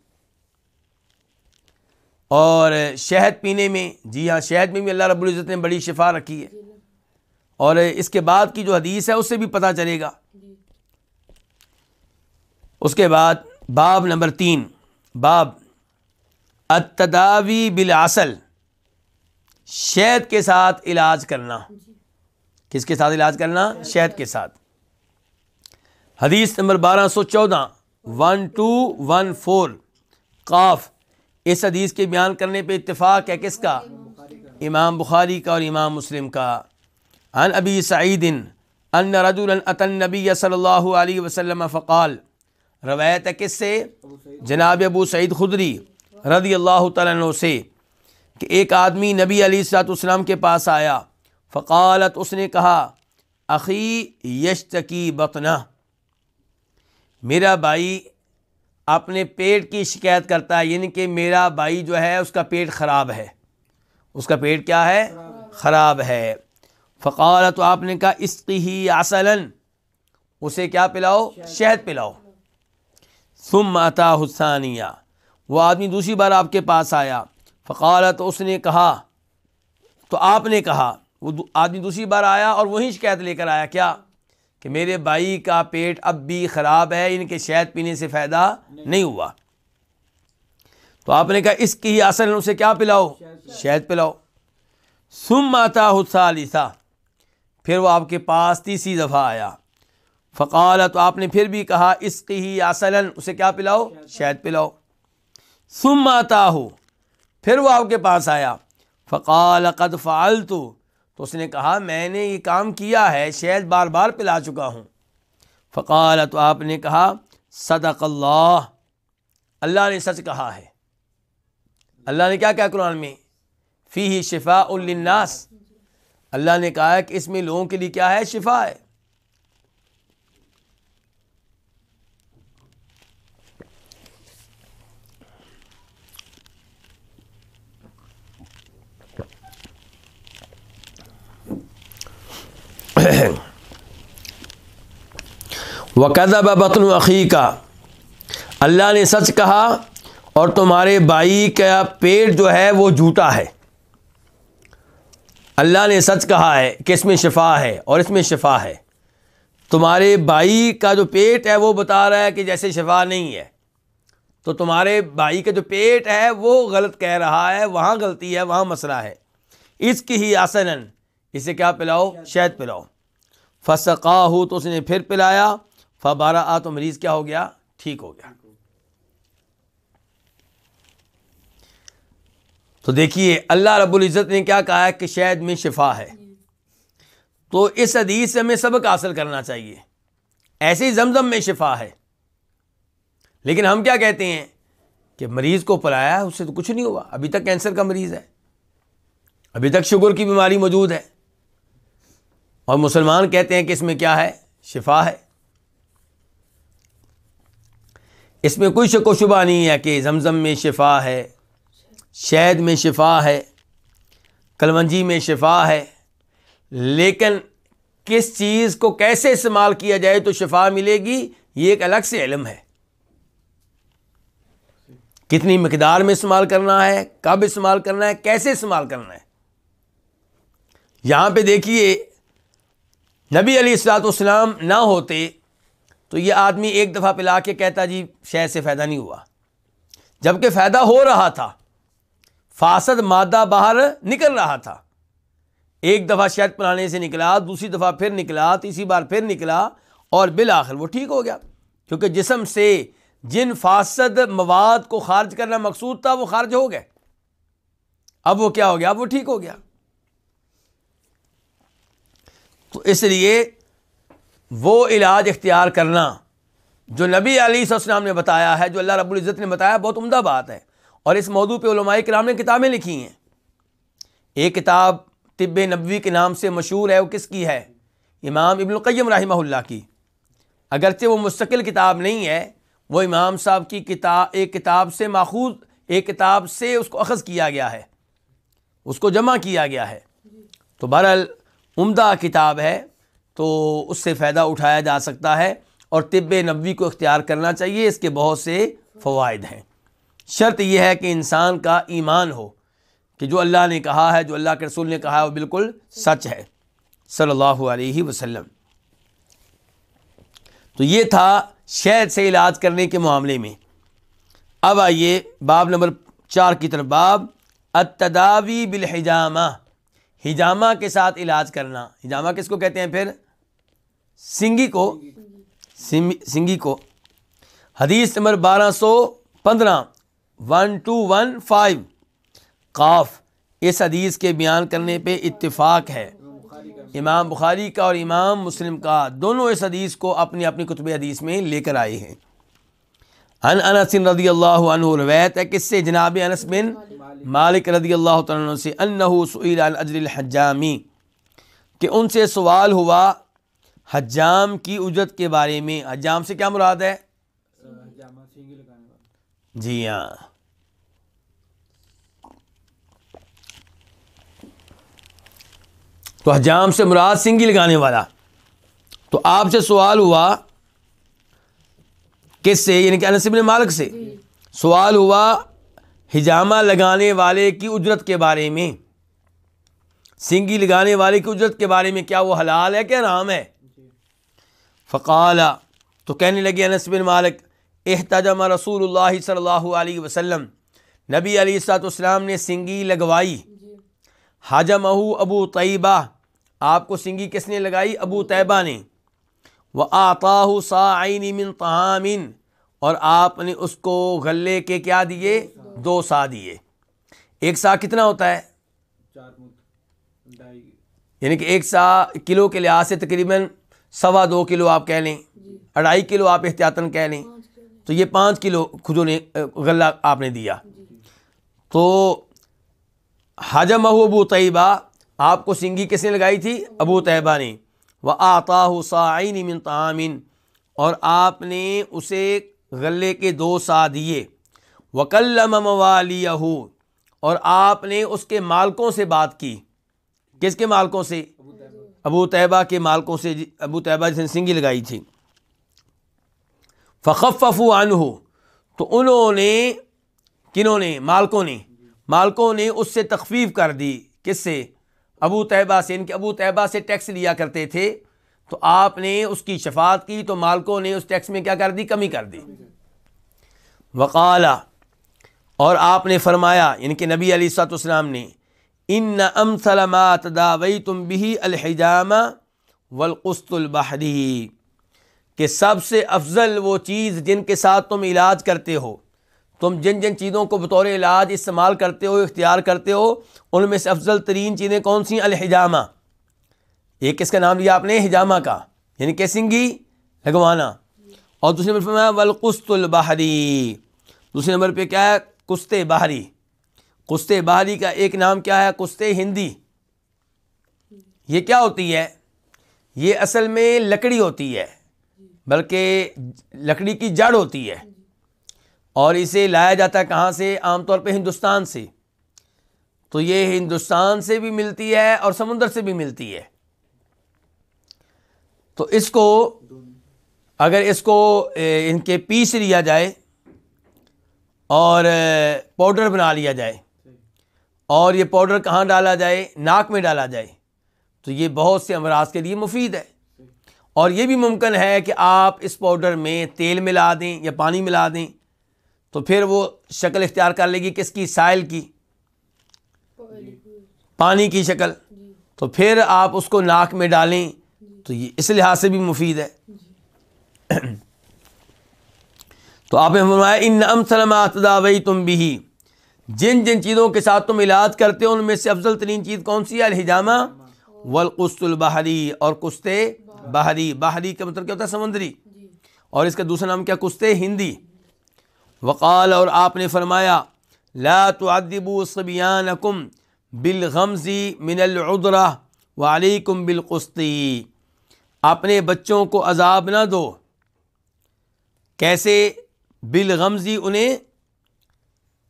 और शहद पीने में, जी हाँ शहद में भी अल्लाह रब्ज़त ने बड़ी शिफा रखी है। और इसके बाद की जो हदीस है, उससे भी पता चलेगा। उसके बाद बाब नंबर तीन, बाब अतदावी बिलासल शहद के साथ इलाज करना। किसके साथ इलाज करना? शहद के साथ। हदीस नंबर बारह सौ चौदह वन टू वन फोर काफ। इस हदीस के बयान करने पे इत्तेफाक है किसका? इमाम बुखारी का और इमाम मुस्लिम का। अन अबी सईदिन अन रजुल अतन नबी अलैहि वसल्लम फ़काल। रवायत है किससे? जनाब अबू सईद खुदरी रदी अल्लाह तु से। कि एक आदमी नबी अलीसलाम के पास आया, फ़कालत उसने कहा, अखी यशतकी बतना, मेरा भाई अपने पेट की शिकायत करता है, यानी कि मेरा भाई जो है, उसका पेट ख़राब है। उसका पेट क्या है? ख़राब है। फ़काल तो आपने कहा, इसकी ही आसलन उसे क्या पिलाओ? शहद पिलाओ। सुम अता हुसानिया वो आदमी दूसरी बार आपके पास आया फ़काल तो उसने कहा तो आपने कहा, वो आदमी दूसरी बार आया और वही शिकायत लेकर आया, क्या? कि मेरे भाई का पेट अब भी ख़राब है, इनके शहद पीने से फ़ायदा नहीं हुआ। तो आपने कहा, इसकी ही असल उसे क्या पिलाओ? शहद पिलाओ। सुम आता हुसालिसा फिर वो आपके पास तीसरी दफ़ा आया। फ़काल तो आपने फिर भी कहा, इसकी ही आसलन उसे क्या पिलाओ? शहद पिलाओ। सुम आता हो फिर वो आपके पास आया। फ़काल कद फ़ाल तो उसने कहा, मैंने ये काम किया है, शहद बार बार पिला चुका हूँ। फ़काल तो आपने कहा सदक़ल्ला अल्लाह ने सच कहा है। अल्लाह ने क्या क्या कुरान में? फ़ी ही शिफ़ा उन्नास अल्लाह ने कहा है कि इसमें लोगों के लिए क्या है? शिफा है। वकदब बतन अखी का अल्लाह ने सच कहा, और तुम्हारे भाई का पेट जो है, वो झूठा है। अल्लाह ने सच कहा है कि इसमें शिफा है, और इसमें शिफा है। तुम्हारे भाई का जो पेट है, वो बता रहा है कि जैसे शिफा नहीं है। तो तुम्हारे भाई का जो पेट है, वो गलत कह रहा है, वहाँ गलती है, वहाँ मसला है। इसकी ही आसनन। इसे क्या पिलाओ? शहद पिलाओ। फसका हो तो उसने फिर पिलाया। फबारा आ तो मरीज़ क्या हो गया? ठीक हो गया। तो देखिए, अल्लाह रब्बुल इज़्ज़त ने क्या कहा है कि शहद में शिफा है। तो इस हदीस से हमें सबक हासिल करना चाहिए। ऐसे ही जमजम में शिफा है। लेकिन हम क्या कहते हैं कि मरीज़ को पलाया, उससे तो कुछ नहीं हुआ। अभी तक कैंसर का मरीज़ है। अभी तक शुगर की बीमारी मौजूद है। और मुसलमान कहते हैं कि इसमें क्या है? शिफा है। इसमें कोई शक शुबा नहीं है कि जमज़म में शिफा है शहद में शिफा है, कलवंजी में शिफा है। लेकिन किस चीज़ को कैसे इस्तेमाल किया जाए तो शिफा मिलेगी, ये एक अलग से इलम है। कितनी मकदार में इस्तेमाल करना है, कब इस्तेमाल करना है, कैसे इस्तेमाल करना है। यहाँ पे देखिए नबी अली सलाम ना होते तो ये आदमी एक दफ़ा पिला के कहता, जी, शहद से फ़ायदा नहीं हुआ। जबकि फ़ायदा हो रहा था, फासद मादा बाहर निकल रहा था। एक दफ़ा शहद पिलाने से निकला, दूसरी दफ़ा फिर निकला, तीसरी बार फिर निकला, और बिल आखिर वो ठीक हो गया। क्योंकि जिसम से जिन फासद मवाद को खारिज करना मकसूद था, वो खारिज हो गए। अब वो क्या हो गया? अब वो ठीक हो गया। तो इसलिए वो इलाज इख्तियार करना, जो नबी सलाम ने बताया है, जो अल्लाह रब्ज़त ने बताया, बहुत उम्दा बात है। और इस मौजू पर कराम ने किताबें लिखी हैं। एक किताब तिब नबी के नाम से मशहूर है, वो किसकी है? इमाम इब्नक़ैम रही की। अगरचे वो मुस्तकिल किताब नहीं है, वो इमाम साहब की किताब एक किताब से माखूज, एक किताब से उसको अखज़ किया गया है। उसको जमा किया गया है। तो बहरहाल उम्दा किताब है तो उससे फ़ायदा उठाया जा सकता है और तिब नबी को इख्तियार करना चाहिए, इसके बहुत से फ़वाद हैं। शर्त यह है कि इंसान का ईमान हो, कि जो अल्लाह ने कहा है, जो अल्लाह के रसूल ने कहा है, वो बिल्कुल सच है। सल्लल्लाहु अलैहि वसल्लम। तो ये था शहद से इलाज करने के मामले में। अब आइए बाब नंबर चार की तरफ़। बाब अतदावी बिल हिजामा के साथ इलाज करना। हिजामा किसको कहते हैं फिर? सिंगी को। सिंगी को। हदीस नंबर बारह सौ पंद्रह। वन टू वन फाइव काफ। इस हदीस के बयान करने पे इत्तेफाक है। इमाम बुखारी का और इमाम मुस्लिम का दोनों इस हदीस को अपनी अपनी कुतुब हदीस में लेकर आए हैं। अन अनसिन रदी अल्लाह रवैत है किससे? जनाब अनस बिन मालिक रदी अल्लाह से हजामी कि उनसे सवाल हुआ हजाम की उजरत के बारे में। हजाम से क्या मुराद है? जी हाँ। तो हजाम से मुराद सिंगी लगाने वाला। तो आपसे सवाल हुआ किससे? यानी कि अनसिब मालिक से। सवाल हुआ हिजामा लगाने वाले की उजरत के बारे में। सिंगी लगाने वाले की उजरत के बारे में क्या वो हलाल है क्या नाम है? फ़काला तो कहने लगे अनस बिन मालिक एहतजम रसूल अलैहि वसल्लम। नबी अलीसलाम ने सिंगी लगवाई। हाजमहू अबू तैबा आपको सिंगी किसने लगाई? अबू तैबा ने। व आताहु साइन मिन तहामिन और आपने उसको गले के क्या दिए? दो सा दिए। एक सा कितना होता है? यानी कि एक सा किलो के लिहाज से तकरीबन सवा दो किलो आप कह लें अढ़ाई किलो आप एहतियातन कह लें। तो ये पाँच किलो खुदों ने गला आपने दिया। तो हजम अबू तयबा आपको सिंगी किसने लगाई थी? अबू तयबा ने। व आता साइन मिन तामिन, और आपने उसे गले के दो सा दिए। वकल्लम वालियहू और आपने उसके मालकों से बात की। किसके मालकों से? अबू तैबा के मालकों से अबू तैबा जिसने सिंगी लगाई थी। फ़खफ़ू हो तो उन्होंने किन्होंने? मालकों ने। मालकों ने उससे तखफीफ कर दी। किससे? अबू तैबा से इनके अबू तैबा से टैक्स लिया करते थे तो आपने उसकी शफात की तो मालकों ने उस टैक्स में क्या कर दी? कमी कर दी। वकाला, और आपने फरमाया इनके नबी सलाम ने इन अम सलमात दावई तुम बिही अलहजामा वलकुस्तुलबहरी कि सबसे अफजल वो चीज़ जिनके साथ तुम इलाज करते हो तुम जिन जिन चीज़ों को बतौर इलाज इस्तेमाल करते हो, इख्तियार करते हो, उनमें से अफजल तरीन चीज़ें कौन सी अलहजामा। एक किसका नाम लिया आपने? हिजामा का। यानी के सिंगी लगवाना। और दूसरे नंबर पर वलकुस्तुल बहरी। दूसरे नंबर पे क्या है? कुश्ते बाहरी। कुश्ते बाहरी का एक नाम क्या है? कुश्ते हिंदी। ये क्या होती है? ये असल में लकड़ी होती है, बल्कि लकड़ी की जड़ होती है। और इसे लाया जाता है कहाँ से? आमतौर पे हिंदुस्तान से। तो ये हिंदुस्तान से भी मिलती है और समुद्र से भी मिलती है। तो इसको, अगर इसको इनके पीस लिया जाए और पाउडर बना लिया जाए और ये पाउडर कहाँ डाला जाए? नाक में डाला जाए। तो ये बहुत से अमराज के लिए मुफीद है। और ये भी मुमकिन है कि आप इस पाउडर में तेल मिला दें या पानी मिला दें। तो फिर वो शक्ल इख्तियार कर लेगी किसकी? साइल की। पानी की शक्ल। तो फिर आप उसको नाक में डालें। तो ये इस लिहाज से भी मुफीद है। तो आपने फरमाया इन अम सलमातदावई तुम भी जिन जिन चीज़ों के साथ तुम इलाज करते हो, उनमें से अफजल तरीन चीज़ कौन सी है? अलहिजामा। वलकुस्तुल बहरी और कुश्ते बहरी। बहरी का मतलब क्या होता है? समुद्री। और इसका दूसरा नाम क्या? कुश्ते हिंदी। वक़ाल, और आपने फरमाया, ला तुअदबू सबियानकुम बिलगमजी मिनलउदरा वालेकुम बिलकुस्ती। अपने बच्चों को अजाब ना दो। कैसे बिलगमजी उन्हें,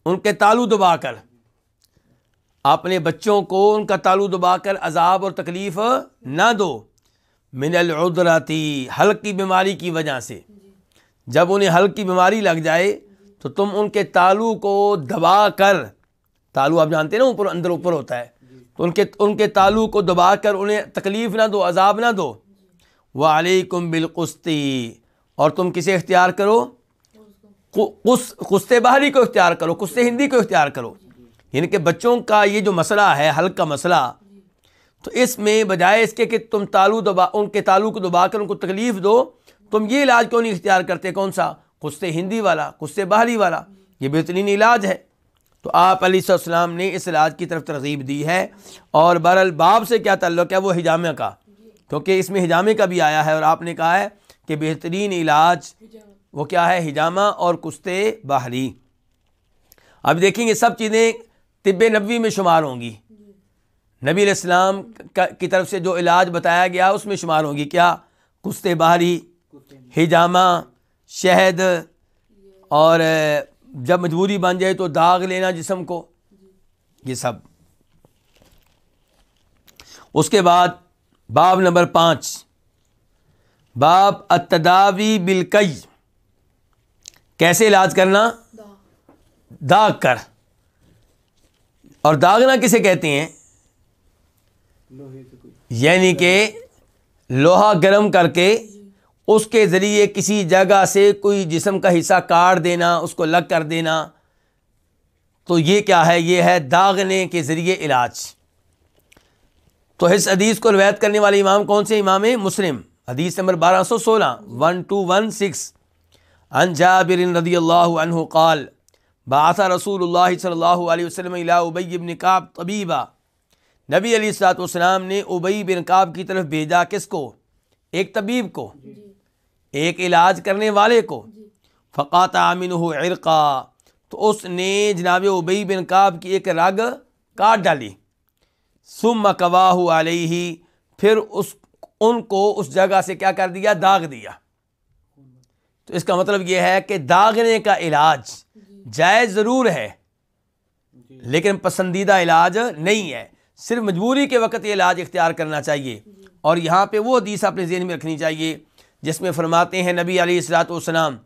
उनके तालू दबाकर? अपने बच्चों को उनका तालू दबाकर अजाब और तकलीफ़ ना दो। मिनल उदराती हल्की बीमारी की वजह से। जब उन्हें हल्की बीमारी लग जाए तो तुम उनके तालू को दबा कर तालू आप जानते हैं ना ऊपर अंदर ऊपर होता है। तो उनके उनके तालू को दबा कर उन्हें तकलीफ़ ना दो अजाब ना दो। वालेकुम बिलकुस्ती और तुम किसे इख्तियार करो? कुस्ते बाहरी को इख्तियार करो कुस्ते हिंदी को इख्तियार करो। यानी कि बच्चों का ये जो मसला है हल का मसला तो इसमें बजाय इसके कि तुम तालू दबा उनके तालू को दबा कर उनको तकलीफ़ दो तुम ये इलाज क्यों नहीं इख्तियार करते? कौन सा? कुस्ते हिंदी वाला, कुस्ते बाहरी वाला, ये बेहतरीन इलाज है। तो आप अलीसम ने इस इलाज की तरफ़ तरगीब दी है। और बरल बाब से क्या तल्लुक़ है? वो हिजामे का। क्योंकि इसमें हिजामे का भी आया है और आपने कहा है कि बेहतरीन इलाज वो क्या है? हिजामा और कुश्ते बाहरी। अब देखेंगे सब चीज़ें तिब नबी में शुमार होंगी। नबी इस्लाम की तरफ़ से जो इलाज बताया गया, उसमें शुमार होंगी। क्या? कुश्ते बाहरी, हिजामा शहद और जब मजबूरी बन जाए तो दाग लेना जिसम को। ये सब। उसके बाद बाब नंबर पाँच। बाब अतदावी बिलकई कैसे इलाज करना? दाग कर। और दागना किसे कहते हैं? यानी कि लोहा गर्म करके उसके ज़रिए किसी जगह से कोई जिसम का हिस्सा काट देना, उसको लग कर देना। तो ये क्या है? ये है दागने के ज़रिए इलाज। तो इस हदीस को रवायत करने वाले इमाम कौन से? इमाम मुस्लिम। हदीस नंबर बारह सौ सोलह, वन टू वन सिक्स। अन जाबिर रदी अल्लाह क़ाल बासा रसूल सल्लल्लाहु अलैहि वसल्लम उबई बिन काब तबीबा। नबी अली सलाम ने उबई बिन काब की तरफ़ भेजा किसको? एक तबीब को। एक इलाज करने वाले को। फ़क़ात आमिन इरका। तो उसने जनाब उबई बिन काब की एक रग काट डाली। सुम कवाह ही फिर उस उनको उस जगह से क्या कर दिया? दाग दिया। तो इसका मतलब यह है कि दागने का इलाज जायज़ ज़रूर है लेकिन पसंदीदा इलाज नहीं है। सिर्फ़ मजबूरी के वक्त ये इलाज इख्तियार करना चाहिए और यहाँ पे वो हदीस अपने जहन में रखनी चाहिए जिसमें फरमाते हैं नबी अली सलाम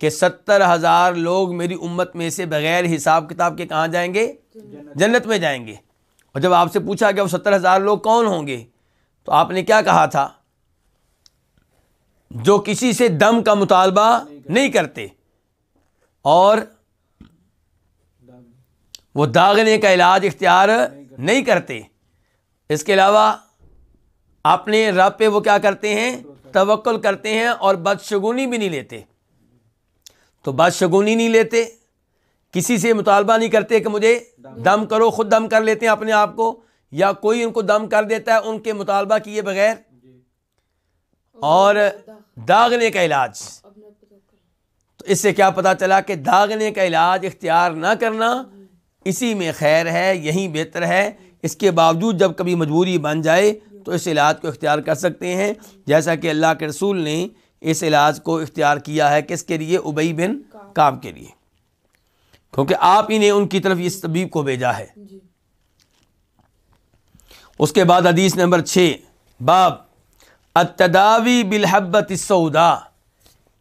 कि सत्तर हज़ार लोग मेरी उम्मत में से बग़ैर हिसाब किताब के कहाँ जाएँगे? जन्नत में जाएँगे। और जब आपसे पूछा गया वो सत्तर हज़ार लोग कौन होंगे? तो आपने क्या कहा था? जो किसी से दम का मुतालबा नहीं करते और वो दागने का इलाज इख्तियार नहीं करते। इसके अलावा अपने रब पे वो क्या करते हैं? तवक्ल करते हैं और बदशगुनी भी नहीं लेते। तो बदशगुनी नहीं लेते, किसी से मुतालबा नहीं करते कि मुझे दम करो, खुद दम कर लेते हैं अपने आप को, या कोई उनको दम कर देता है उनके मुतालबा किए बगैर। और दागने का इलाज। तो इससे क्या पता चला कि दागने का इलाज इख्तियार ना करना इसी में खैर है, यही बेहतर है। इसके बावजूद जब कभी मजबूरी बन जाए तो इस इलाज को इख्तियार कर सकते हैं। जैसा कि अल्लाह के रसूल ने इस इलाज को इख्तियार किया है किसके लिए? उबई बिन काम के लिए। क्योंकि आप ही ने उनकी तरफ़ इस तबीब को भेजा है। उसके बाद हदीस नंबर छः बाब अतदावी बिलहब्बत सऊदा।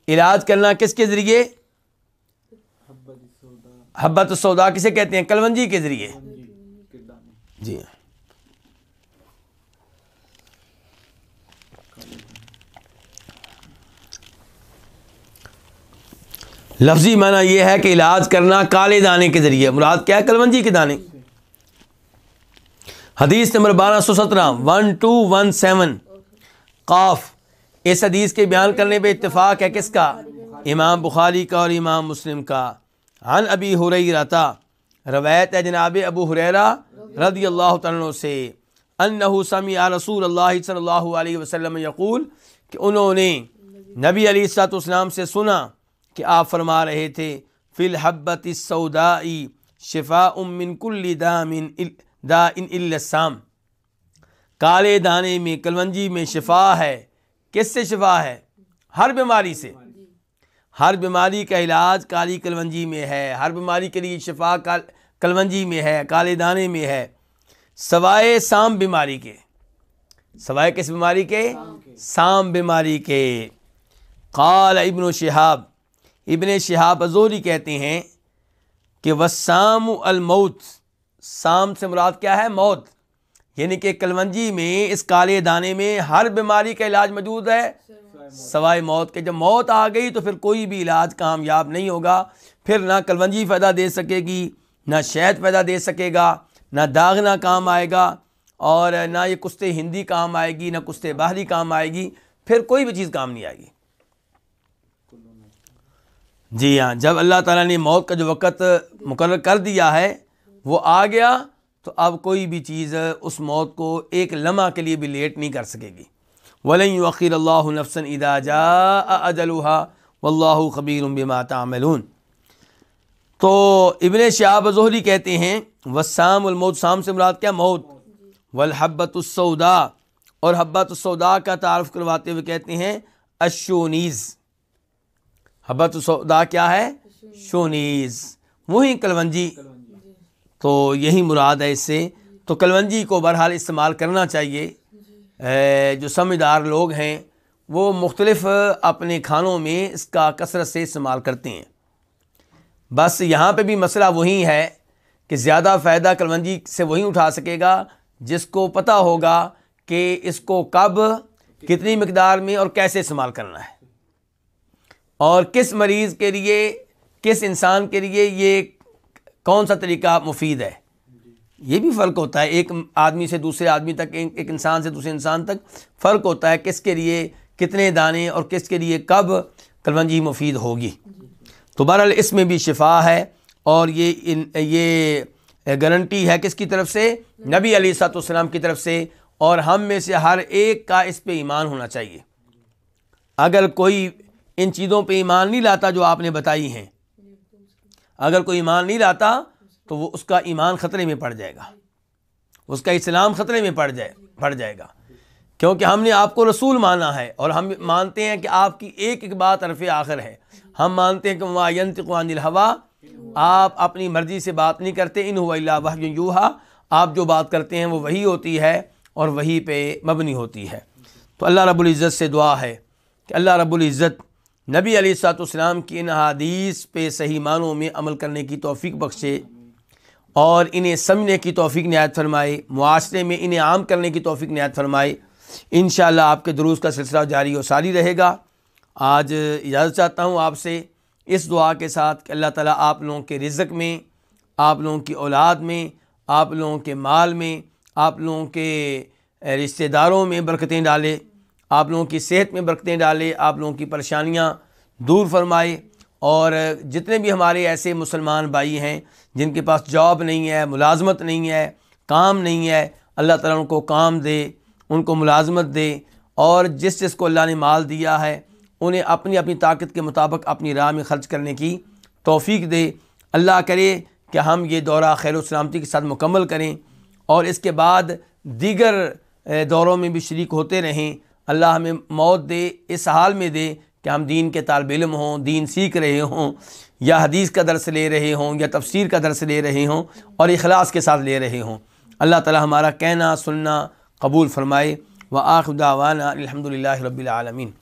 इलाज करना किसके ज़रिए? हब्बत सौदा किसे कहते हैं? कलवंजी के ज़रिए। जी। लफ्ज़ी माना यह है कि इलाज करना काले दाने के ज़रिए मुराद क्या है? कलवंजी के दाने। हदीस नंबर बारह सौ सत्रह वन टू वन सेवन काफ, इस हदीस के बयान करने पर इतफ़ाक़ है किसका? इमाम बुखारी का और इमाम मुस्लिम का। अन अबी रहता रवायत है जनाब अबू हुरैरा रदी अल्लाह तु से समी रसूल अल्लाह अलैहि वसल्लम यकूल कि उन्होंने नबी अली सलाम से सुना कि आप फरमा रहे थे फ़िल हब्बत सऊदाई शिफा उमिन कुल्ली दामिन दा इन इल्लसाम काले दाने में कलवंजी में शिफा है। किससे शिफा है? हर बीमारी से। हर बीमारी का इलाज काली कलवंजी में है। हर बीमारी के लिए शिफा काल कलवंजी में है काले दाने में है। सवाए साम बीमारी के। सवाए किस बीमारी के। साम बीमारी के। काल इब्न शहाब इबन शहाब अजोरी कहते हैं कि वसाम अलमौत, साम से मुराद क्या है? मौत। यानी कि कलवंजी में, इस काले दाने में हर बीमारी का इलाज मौजूद है। सवाए मौत के, जब मौत आ गई तो फिर कोई भी इलाज कामयाब नहीं होगा। फिर ना कलवंजी फ़ायदा दे सकेगी, ना शहद फ़ायदा दे सकेगा, ना दागना काम आएगा और ना ये कुश्ते हिंदी काम आएगी, ना कुश्ते बाहरी काम आएगी, फिर कोई भी चीज़ काम नहीं आएगी। जी हाँ जब अल्लाह ताला ने मौत का जो वक़्त मुकर कर दिया है, वो आ गया तो अब कोई भी चीज़ उस मौत को एक लम्हा के लिए भी लेट नहीं कर सकेगी। वली वक़ीर अल्लाह नफसन इदा जा अजलहा, वल्लाह खबीर बिमा तामलून तो इबन शहाब जहरी कहते हैं वसाम मौत शाम से मुराद क्या मौत? वलहबतुसौदा और हब्बतुसौदा का तारफ़ करवाते हुए कहते हैं अशोनीज़ हब्बतुसौदा क्या है? शोनीज़। वही कलवंजी। तो यही मुराद है इससे। तो कलवंजी को बहरहाल इस्तेमाल करना चाहिए। जो समझदार लोग हैं, वो मुख्तलफ़ अपने खानों में इसका कसरत से इस्तेमाल करते हैं। बस यहाँ पे भी मसला वही है कि ज़्यादा फ़ायदा कलवंजी से वही उठा सकेगा, जिसको पता होगा कि इसको कब, कितनी मकदार में और कैसे इस्तेमाल करना है। और किस मरीज़ के लिए किस इंसान के लिए ये कौन सा तरीका मुफीद है? ये भी फ़र्क होता है। एक आदमी से दूसरे आदमी तक एक, इंसान से दूसरे इंसान तक फ़र्क होता है किसके लिए कितने दाने और किसके लिए कब कलवंजी मुफीद होगी। तो बहरहाल इसमें भी शिफा है और ये इन ये गारंटी है किसकी तरफ़ से? नबी अली सलाम की तरफ़ से और हम में से हर एक का इस पे ईमान होना चाहिए। अगर कोई इन चीज़ों पे ईमान नहीं लाता जो आपने बताई हैं। अगर कोई ईमान नहीं लाता तो वो उसका ईमान ख़तरे में पड़ जाएगा। उसका इस्लाम ख़तरे में पड़ जाए, पड़ जाएगा। क्योंकि हमने आपको रसूल माना है और हम मानते हैं कि आपकी एक एक बात अरफ़ आखिर है। हम मानते हैं कि वायंतवानिल हवा, आप अपनी मर्ज़ी से बात नहीं करते, इन यूहा, आप जो बात करते हैं वो वही होती है और वही पे मबनी होती है। तो अल्लाह रब्ज़त से दुआ है कि अल्लाह रब्ज़त नबी सलाम की इन हदीस पे सही मानों में अमल करने की तोफ़ी बख्शे और इन्हें समझने की तोफ़ी नहायत फरमाए मुआरे में इन्हें आम करने की तोफ़ी नहायत फरमाए। इन आपके दुरुस्त का सिलसिला जारी और सारी रहेगा। आज इजाज़त चाहता हूँ आपसे इस दुआ के साथ कि अल्लाह ताला आप लोगों के रिज़क में, आप लोगों की औलाद में, आप लोगों के माल में, आप लोगों के रिश्तेदारों में बरकतें डाले। आप लोगों की सेहत में बरकतें डाले, आप लोगों की परेशानियाँ दूर फरमाए और जितने भी हमारे ऐसे मुसलमान भाई हैं, जिनके पास जॉब नहीं है, मुलाजमत नहीं है, काम नहीं है, अल्लाह ताला उनको काम दे, उनको मुलाजमत दे और जिस जिसको अल्लाह ने माल दिया है, उन्हें अपनी अपनी ताकत के मुताबिक अपनी राह में ख़र्च करने की तोफ़ी दे। अल्लाह करे कि हम ये दौरा खैर सलामती के साथ मुकम्मल करें और इसके बाद दीगर दौरों में भी शरीक होते रहें। अल्लाह हमें मौत दे, इस हाल में दे कि हम दीन के तालब इम हों, दीन सीख रहे हों, या हदीस का दर्स ले रहे हों, या तफसीर का दर्स ले रहे हों, और अखलास के साथ ले रहे हों। अल्लाह ताला हमारा कहना, सुनना, कबूल फ़रमाए। व आखदावाना अलहमदिल्ला रबालमीन